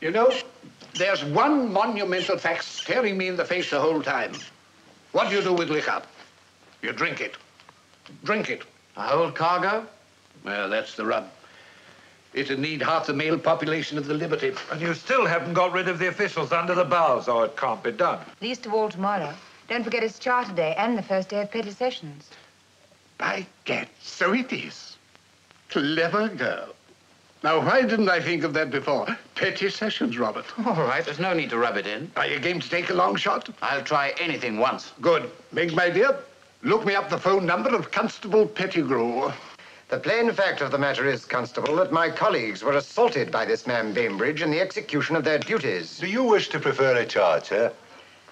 You know, there's one monumental fact staring me in the face the whole time. What do you do with liquor? You drink it. Drink it. A whole cargo? Well, that's the rub. It'd need half the male population of the Liberty. And you still haven't got rid of the officials under the bows, or it can't be done. Least of all tomorrow. Don't forget it's Charter Day and the first day of petty sessions. By gad, so it is. Clever girl. Now, why didn't I think of that before? Petty sessions, Robert. All right, there's no need to rub it in. Are you game to take a long shot? I'll try anything once. Good. Meg, my dear, look me up the phone number of Constable Pettigrew. The plain fact of the matter is, Constable, that my colleagues were assaulted by this man Bainbridge in the execution of their duties. Do you wish to prefer a charge, sir?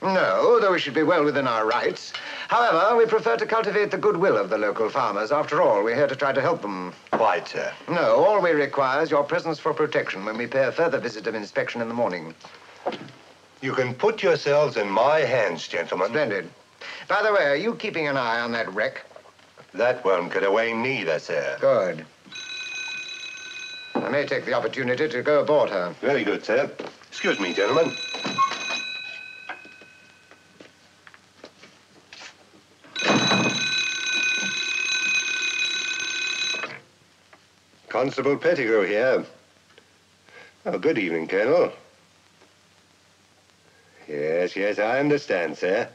No, though we should be well within our rights. However, we prefer to cultivate the goodwill of the local farmers. After all, we're here to try to help them. Quite, sir. No, all we require is your presence for protection when we pay a further visit of inspection in the morning. You can put yourselves in my hands, gentlemen. Splendid. By the way, are you keeping an eye on that wreck? That won't get away neither, sir. Good. I may take the opportunity to go aboard her. Very good, sir. Excuse me, gentlemen. Constable Pettigrew here. Oh, good evening, Colonel. Yes, yes, I understand, sir.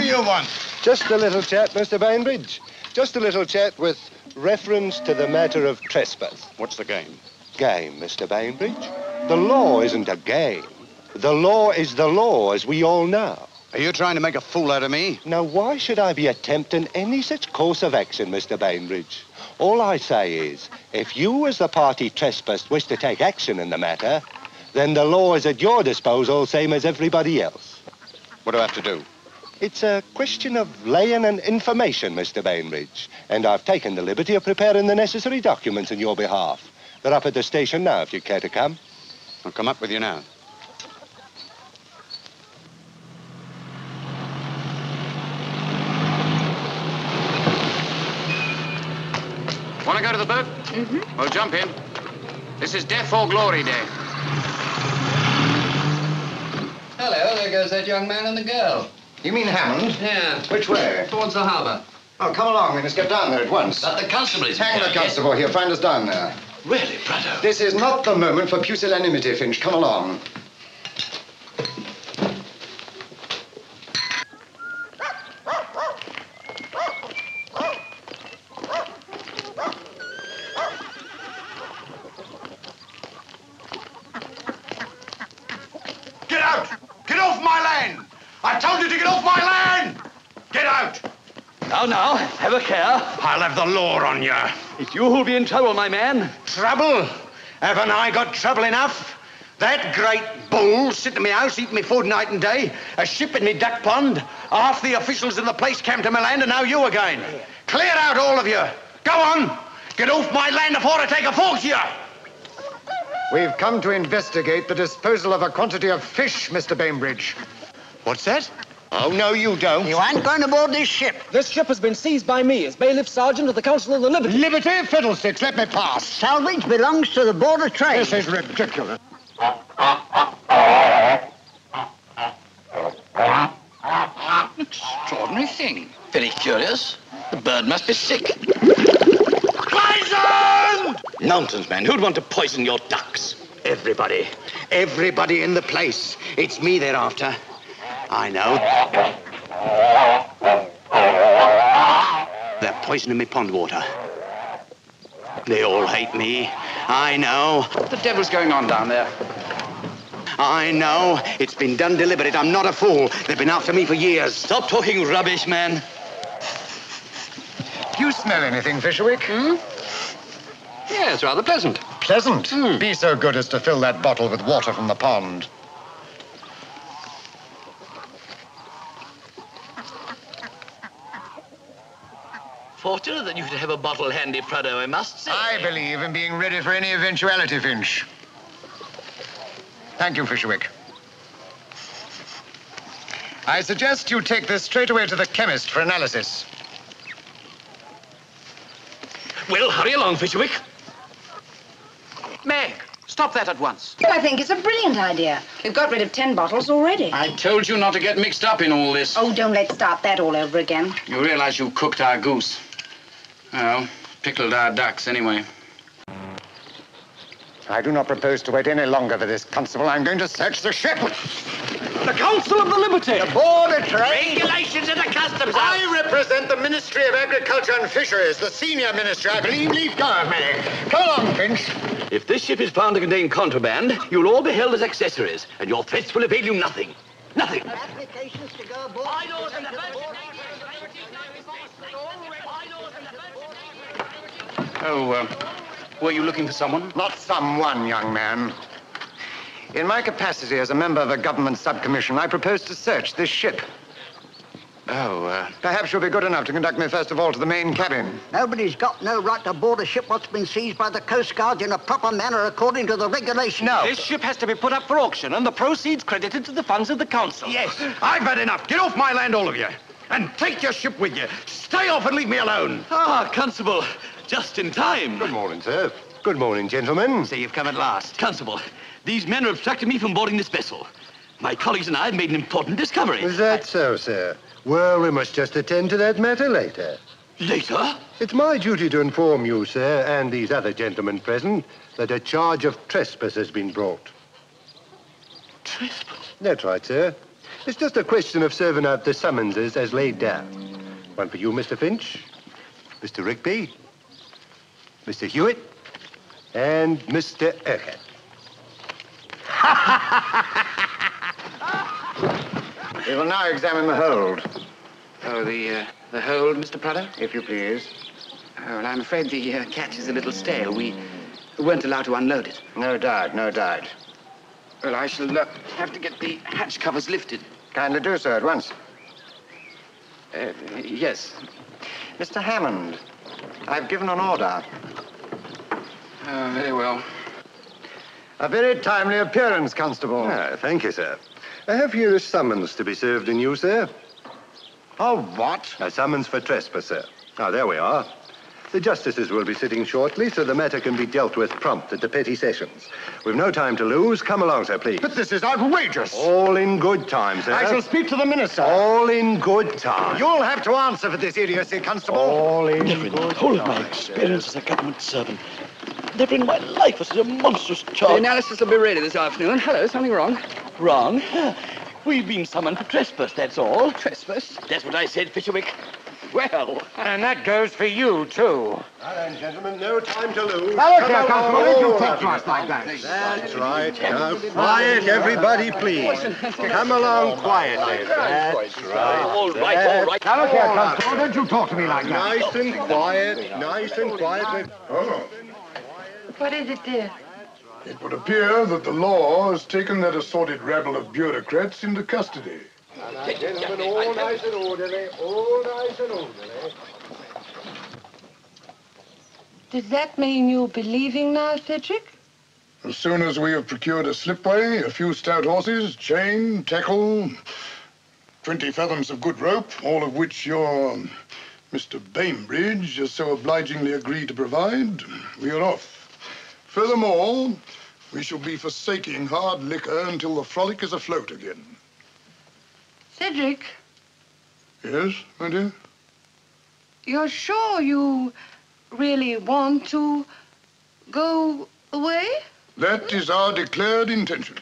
Do you want? Just a little chat, Mr. Bainbridge. Just a little chat with reference to the matter of trespass. What's the game? Game, Mr. Bainbridge. The law isn't a game. The law is the law, as we all know. Are you trying to make a fool out of me? Now, why should I be attempting any such course of action, Mr. Bainbridge? All I say is, if you, as the party trespassed, wish to take action in the matter, then the law is at your disposal, same as everybody else. What do I have to do? It's a question of laying an information, Mr. Bainbridge, and I've taken the liberty of preparing the necessary documents on your behalf. They're up at the station now, if you care to come. I'll come up with you now. Want to go to the boat? Mm-hmm. Well, jump in. This is death or glory day. Hello, there goes that young man and the girl. You mean Hammond? Yeah. Which way? Towards the harbour. Oh, come along. We must get down there at once. But the constable is Hang the constable here. Find us down there. Really, Prudhoe? This is not the moment for pusillanimity, Finch. Come along. Get out! Get off my land! I told you to get off my land! Get out! Now, now, have a care. I'll have the law on you. It's you who'll be in trouble, my man. Trouble? Haven't I got trouble enough? That great bull sitting in my house eating me food night and day, a ship in me duck pond, half the officials in the place came to my land, and now you again. Clear out, all of you. Go on. Get off my land before I take a fork to you. We've come to investigate the disposal of a quantity of fish, Mr. Bainbridge. What's that? Oh, no, you don't. You ain't going aboard this ship. This ship has been seized by me as bailiff sergeant of the Council of the Liberty. Liberty? Fiddlesticks, let me pass. Salvage belongs to the Board of Trade. This is ridiculous. Extraordinary thing. Very curious. The bird must be sick. Poison! Nonsense, man. Who'd want to poison your ducks? Everybody. Everybody in the place. It's me they're after. I know. They're poisoning me pond water. They all hate me. I know. What the devil's going on down there? I know. It's been done deliberate. I'm not a fool. They've been after me for years. Stop talking rubbish, man. Do you smell anything, Fisherwick? Hmm? Yes, rather pleasant. Pleasant? Be so good as to fill that bottle with water from the pond. Fortunate that you should have a bottle handy, Prudhoe, I must say. I believe in being ready for any eventuality, Finch. Thank you, Fisherwick. I suggest you take this straight away to the chemist for analysis. Well, hurry along, Fisherwick. Meg, stop that at once. Well, I think it's a brilliant idea. We've got rid of ten bottles already. I told you not to get mixed up in all this. Oh, don't let's start that all over again. You realize you've cooked our goose. Well, pickled our ducks anyway. I do not propose to wait any longer for this, Constable. I'm going to search the ship. The Council of the Liberty. The Board of Trade. Regulations of the Customs I represent the Ministry of Agriculture and Fisheries, the senior ministry, I believe. Leave go of me. Come along, Finch. If this ship is found to contain contraband, you'll all be held as accessories, and your threats will avail you nothing. Nothing. Applications to go aboard. Oh, uh, were you looking for someone? Not someone, young man. In my capacity as a member of a government subcommission, I propose to search this ship. Oh, uh... Perhaps you'll be good enough to conduct me first of all to the main cabin. Nobody's got no right to board a ship what's been seized by the Coast Guard in a proper manner according to the regulations. No. This ship has to be put up for auction and the proceeds credited to the funds of the council. Yes, I've had enough. Get off my land, all of you. And take your ship with you. Stay off and leave me alone. Ah, Constable, just in time. Good morning, sir. Good morning, gentlemen. So you've come at last. Constable, these men are obstructing me from boarding this vessel. My colleagues and I have made an important discovery. Is that so, sir? Well, we must just attend to that matter later. Later? It's my duty to inform you, sir, and these other gentlemen present, that a charge of trespass has been brought. Trespass? That's right, sir. It's just a question of serving out the summonses as laid down. One for you, Mr. Finch, Mr. Rigby, Mr. Hewitt, and Mr. Urquhart. We will now examine the hold. Oh, the, uh, the hold, Mr. Prudhoe? If you please. Oh, well, I'm afraid the uh, catch is a little stale. We weren't allowed to unload it. No doubt, no doubt. Well, I shall uh, have to get the hatch covers lifted. Kindly do so at once. Uh, yes. Mr. Hammond, I've given an order. Oh, very well. A very timely appearance, Constable. Ah, thank you, sir. I have here a summons to be served in you, sir. A what? A summons for trespass, sir. Ah, there we are. The justices will be sitting shortly, so the matter can be dealt with prompt at the petty sessions. We've no time to lose. Come along, sir, please. But this is outrageous. All in good time, sir. I shall speak to the minister. All in good time. You'll have to answer for this idiocy, Constable. All in Never in the good whole of time, my experience as a government servant, never in my life was such a monstrous charge. The analysis will be ready this afternoon. Hello, something wrong? Wrong. We've been summoned for trespass, that's all. Trespass? That's what I said, Fisherwick. Well, And that goes for you, too. Now then, gentlemen, no time to lose. Now, look Come here, along. Constable, don't you talk to us like that. That's right. Now, quiet, everybody, please. Come along quietly. That's right. all right, all right. Now, look here, Constable, don't you talk to me like that. Nice and quiet, nice and quiet. Oh, What is it, dear? it would appear that the law has taken that assorted rabble of bureaucrats into custody. Gentlemen, all nice and orderly, all nice and orderly. Does that mean you'll be leaving now, Cedric? As soon as we have procured a slipway, a few stout horses, chain, tackle, 20 fathoms of good rope, all of which your um, Mr. Bainbridge has so obligingly agreed to provide, we are off. Furthermore, we shall be forsaking hard liquor until the frolic is afloat again. Cedric, Yes, my dear? you're sure you really want to go away? That is our declared intention.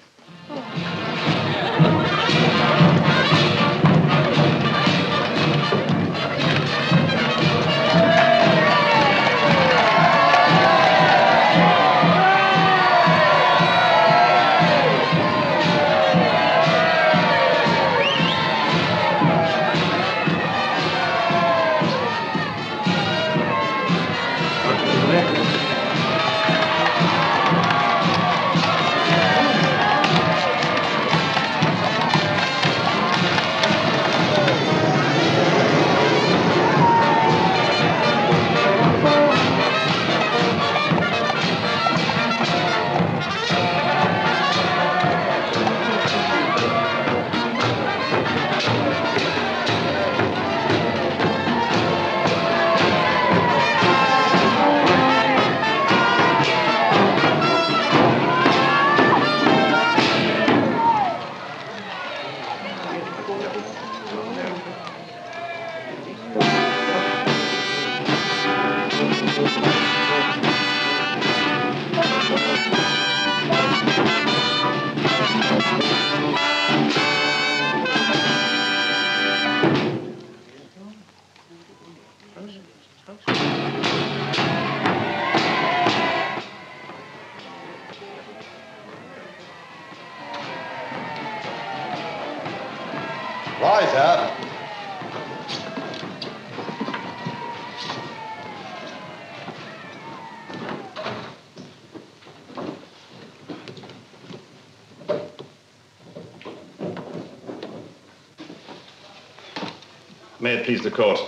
Please the court.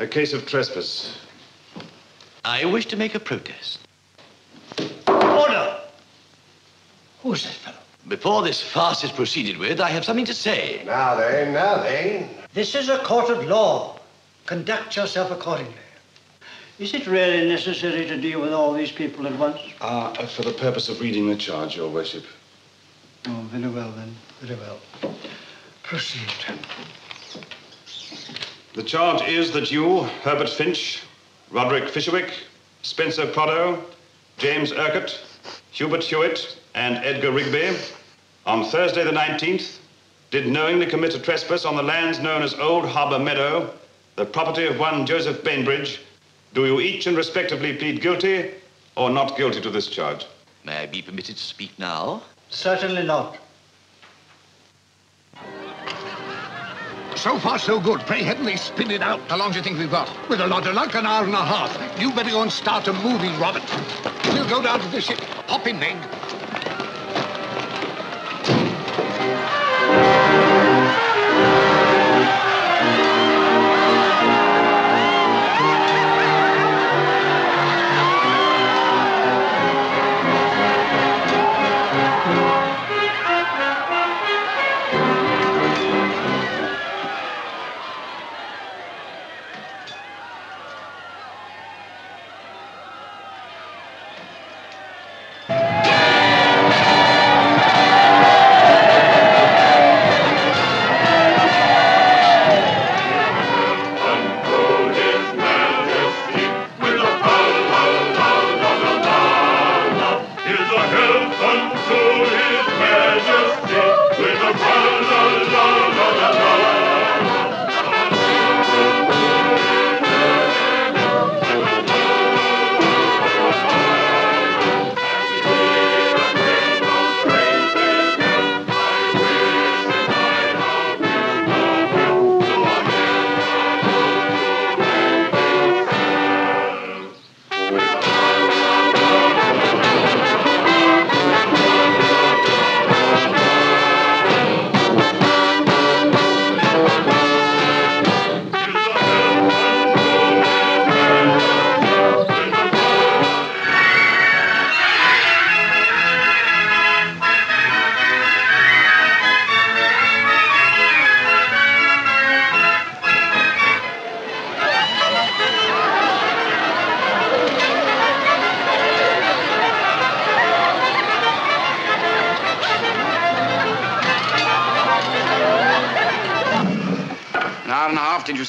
A case of trespass. I wish to make a protest. Order! Who's that fellow? Before this farce is proceeded with, I have something to say. Now then, now then. This is a court of law. Conduct yourself accordingly. Is it really necessary to deal with all these people at once? Ah, uh, for the purpose of reading the charge, Your Worship. Oh, very well then. Very well. Proceed. The charge is that you, Herbert Finch, Roderick Fisherwick, Spencer Prudhoe, James Urquhart, Hubert Hewitt, and Edgar Rigby, on Thursday the 19th, did knowingly commit a trespass on the lands known as Old Harbour Meadow, the property of one Joseph Bainbridge. Do you each and respectively plead guilty or not guilty to this charge? May I be permitted to speak now? Certainly not. So far, so good. Pray heaven they spin it out. How long do you think we've got? With a lot of luck, an hour and a half. You better go and start a moving, Robert. We'll go down to the ship. Hop in, Meg.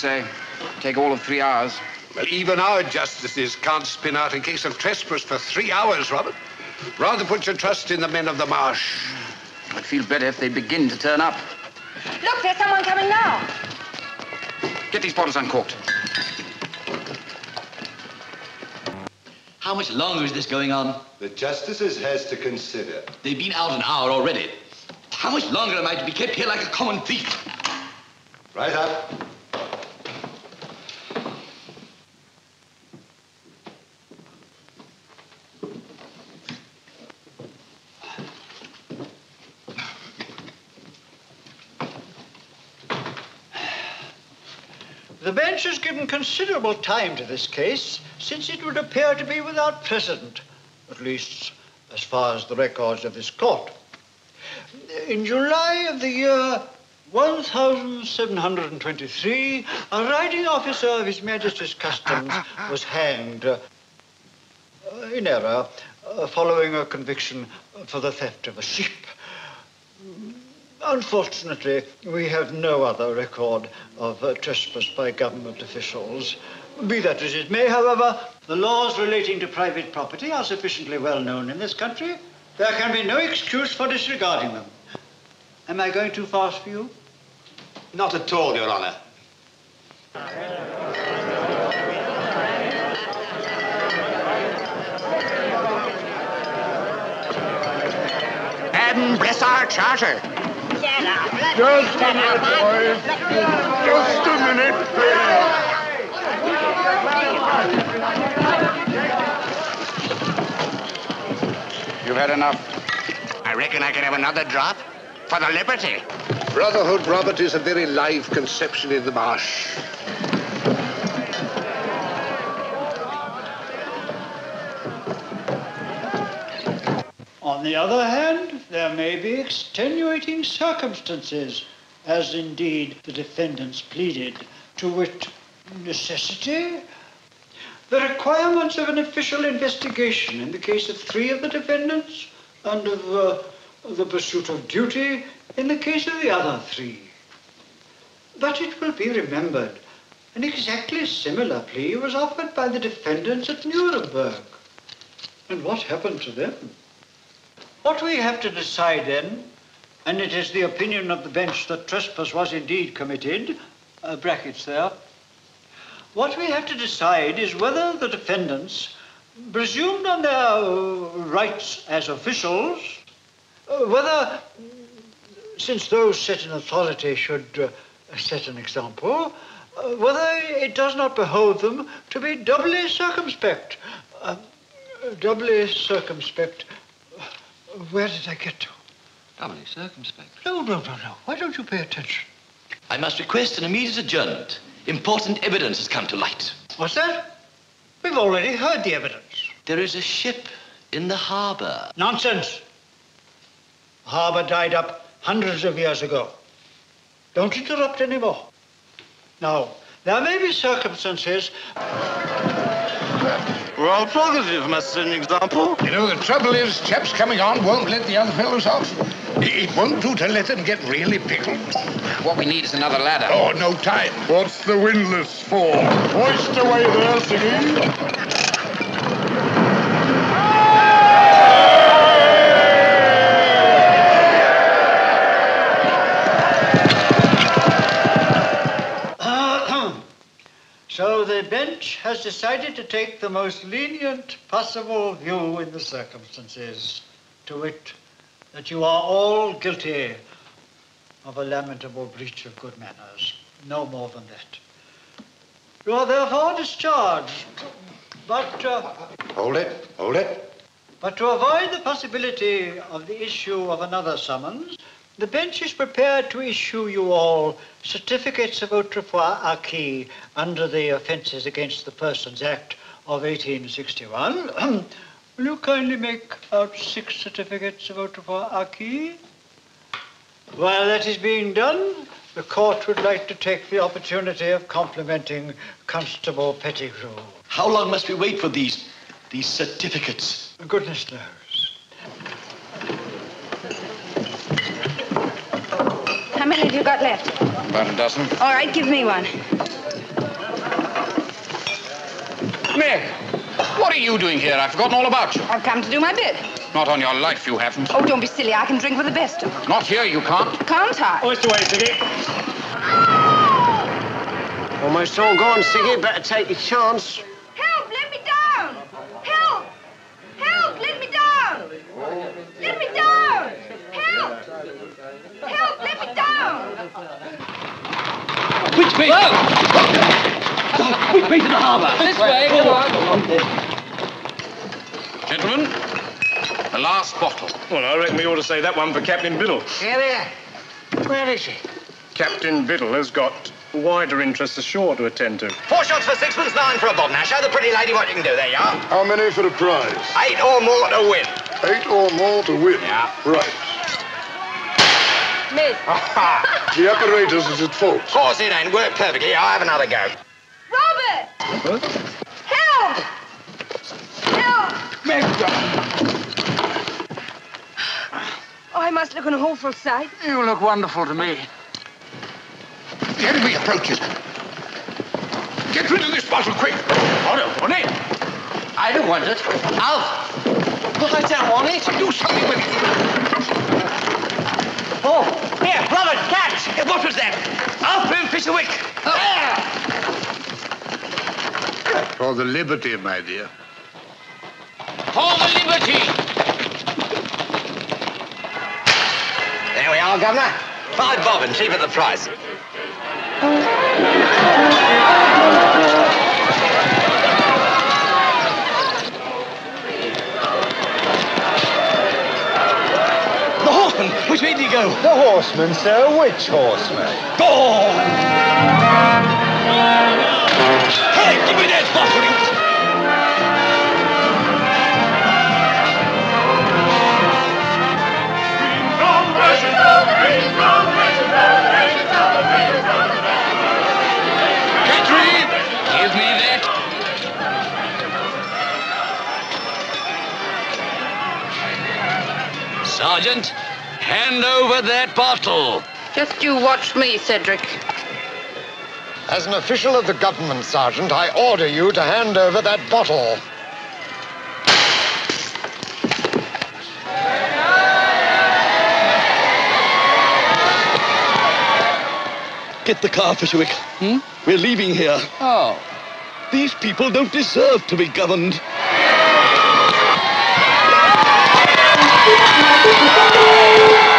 Say? Take all of three hours. Well, even our justices can't spin out a case of trespass for three hours, Robert. Rather put your trust in the men of the marsh. I'd feel better if they begin to turn up. Look, there's someone coming now. Get these bottles uncorked. How much longer is this going on? The justices has to consider. They've been out an hour already. How much longer am I to be kept here like a common thief? Right up. The bench has given considerable time to this case, since it would appear to be without precedent, at least as far as the records of this court. In July of the year 1723, a riding officer of His Majesty's Customs was hanged uh, in error uh, following a conviction for the theft of a ship. Unfortunately, we have no other record of uh, trespass by government officials. Be that as it may, however, the laws relating to private property are sufficiently well known in this country. There can be no excuse for disregarding them. Am I going too fast for you? Not at all, Your Honor. Heaven bless our charter. Just a minute, boys. Just a minute, please. You've had enough. I reckon I can have another drop for the liberty. Brotherhood, Robert, is a very live conception in the marsh. On the other hand, there may be extenuating circumstances, as indeed the defendants pleaded, to wit, necessity, the requirements of an official investigation in the case of three of the defendants, and of uh, the pursuit of duty in the case of the other three. But it will be remembered, an exactly similar plea was offered by the defendants at Nuremberg. And what happened to them? What we have to decide then, and it is the opinion of the bench that trespass was indeed committed, uh, brackets there, what we have to decide is whether the defendants, presumed on their uh, rights as officials, uh, whether, since those set in authority should uh, set an example, whether it does not behove them to be doubly circumspect. Doubly circumspect. Where did I get to? Doubly circumspect. No, no, no, no. Why don't you pay attention? I must request an immediate adjournment. Important evidence has come to light. What's that? We've already heard the evidence. There is a ship in the harbor. Nonsense. The harbor died up hundreds of years ago. Don't interrupt anymore. Now, there may be circumstances. Well, positive must set an example. You know, the trouble is, chaps coming on won't let the other fellows off. It it won't do to let them get really pickled. What we need is another ladder. Oh, no time. What's the windlass for? Hoist away there, Siggy. So the bench has decided to take the most lenient possible view in the circumstances, to wit, that you are all guilty of a lamentable breach of good manners. No more than that. You are therefore discharged. But, uh, Hold it, hold it. but to avoid the possibility of the issue of another summons, the bench is prepared to issue you all certificates of autrefois acquit under the Offences Against the Persons Act of 1861. Will you kindly make out six certificates of autrefois acquit? While that is being done, the court would like to take the opportunity of complimenting Constable Pettigrew. How long must we wait for these, these certificates? Goodness knows. How many have you got left? About a dozen. All right, give me one. Meg, what are you doing here? I've forgotten all about you. I've come to do my bit. Not on your life, you haven't. Oh, don't be silly. I can drink with the best of them. Not here, you can't. Can't I? Hoist away, Siggy. Almost all gone, Siggy. Better take your chance. Help! Let me down! Help! Help! Let me down! Let me down! Help! Help! Let me down! Which way? Which way to the harbor? This way, come on. Gentlemen, the last bottle. Well, I reckon we ought to say that one for Captain Biddle. Hear, hear. Where is he? Captain Biddle has got wider interests ashore to attend to. Four shots for sixpence, nine for a bob. Now, show the pretty lady what you can do. There you are. How many for the prize? Eight or more to win. Eight or more to win. Yeah. Right. Miss. The apparatus is at fault. Of course it ain't. Worked perfectly. I'll have another go. Robert! Help! Help! Oh, I must look an awful sight. You look wonderful to me. The enemy approaches. Get rid of this bottle, quick. Oh, I don't want it. I don't want it. Out. But I don't want it. Do something with it. Oh, here, Robert, catch. What was that? Alfred Fisherwick! Oh. For the liberty, my dear. For the liberty! There we are, Governor. Five bob and cheap at the price. The! Which way do you go? The horseman, sir. Which horseman? Go on! Hey, give me that bottle! Petrie, give me that. Sergeant, hand over that bottle. Just you watch me, Cedric. As an official of the government, Sergeant, I order you to hand over that bottle. Get the car, Fisherwick. Hmm? We're leaving here. Oh. These people don't deserve to be governed.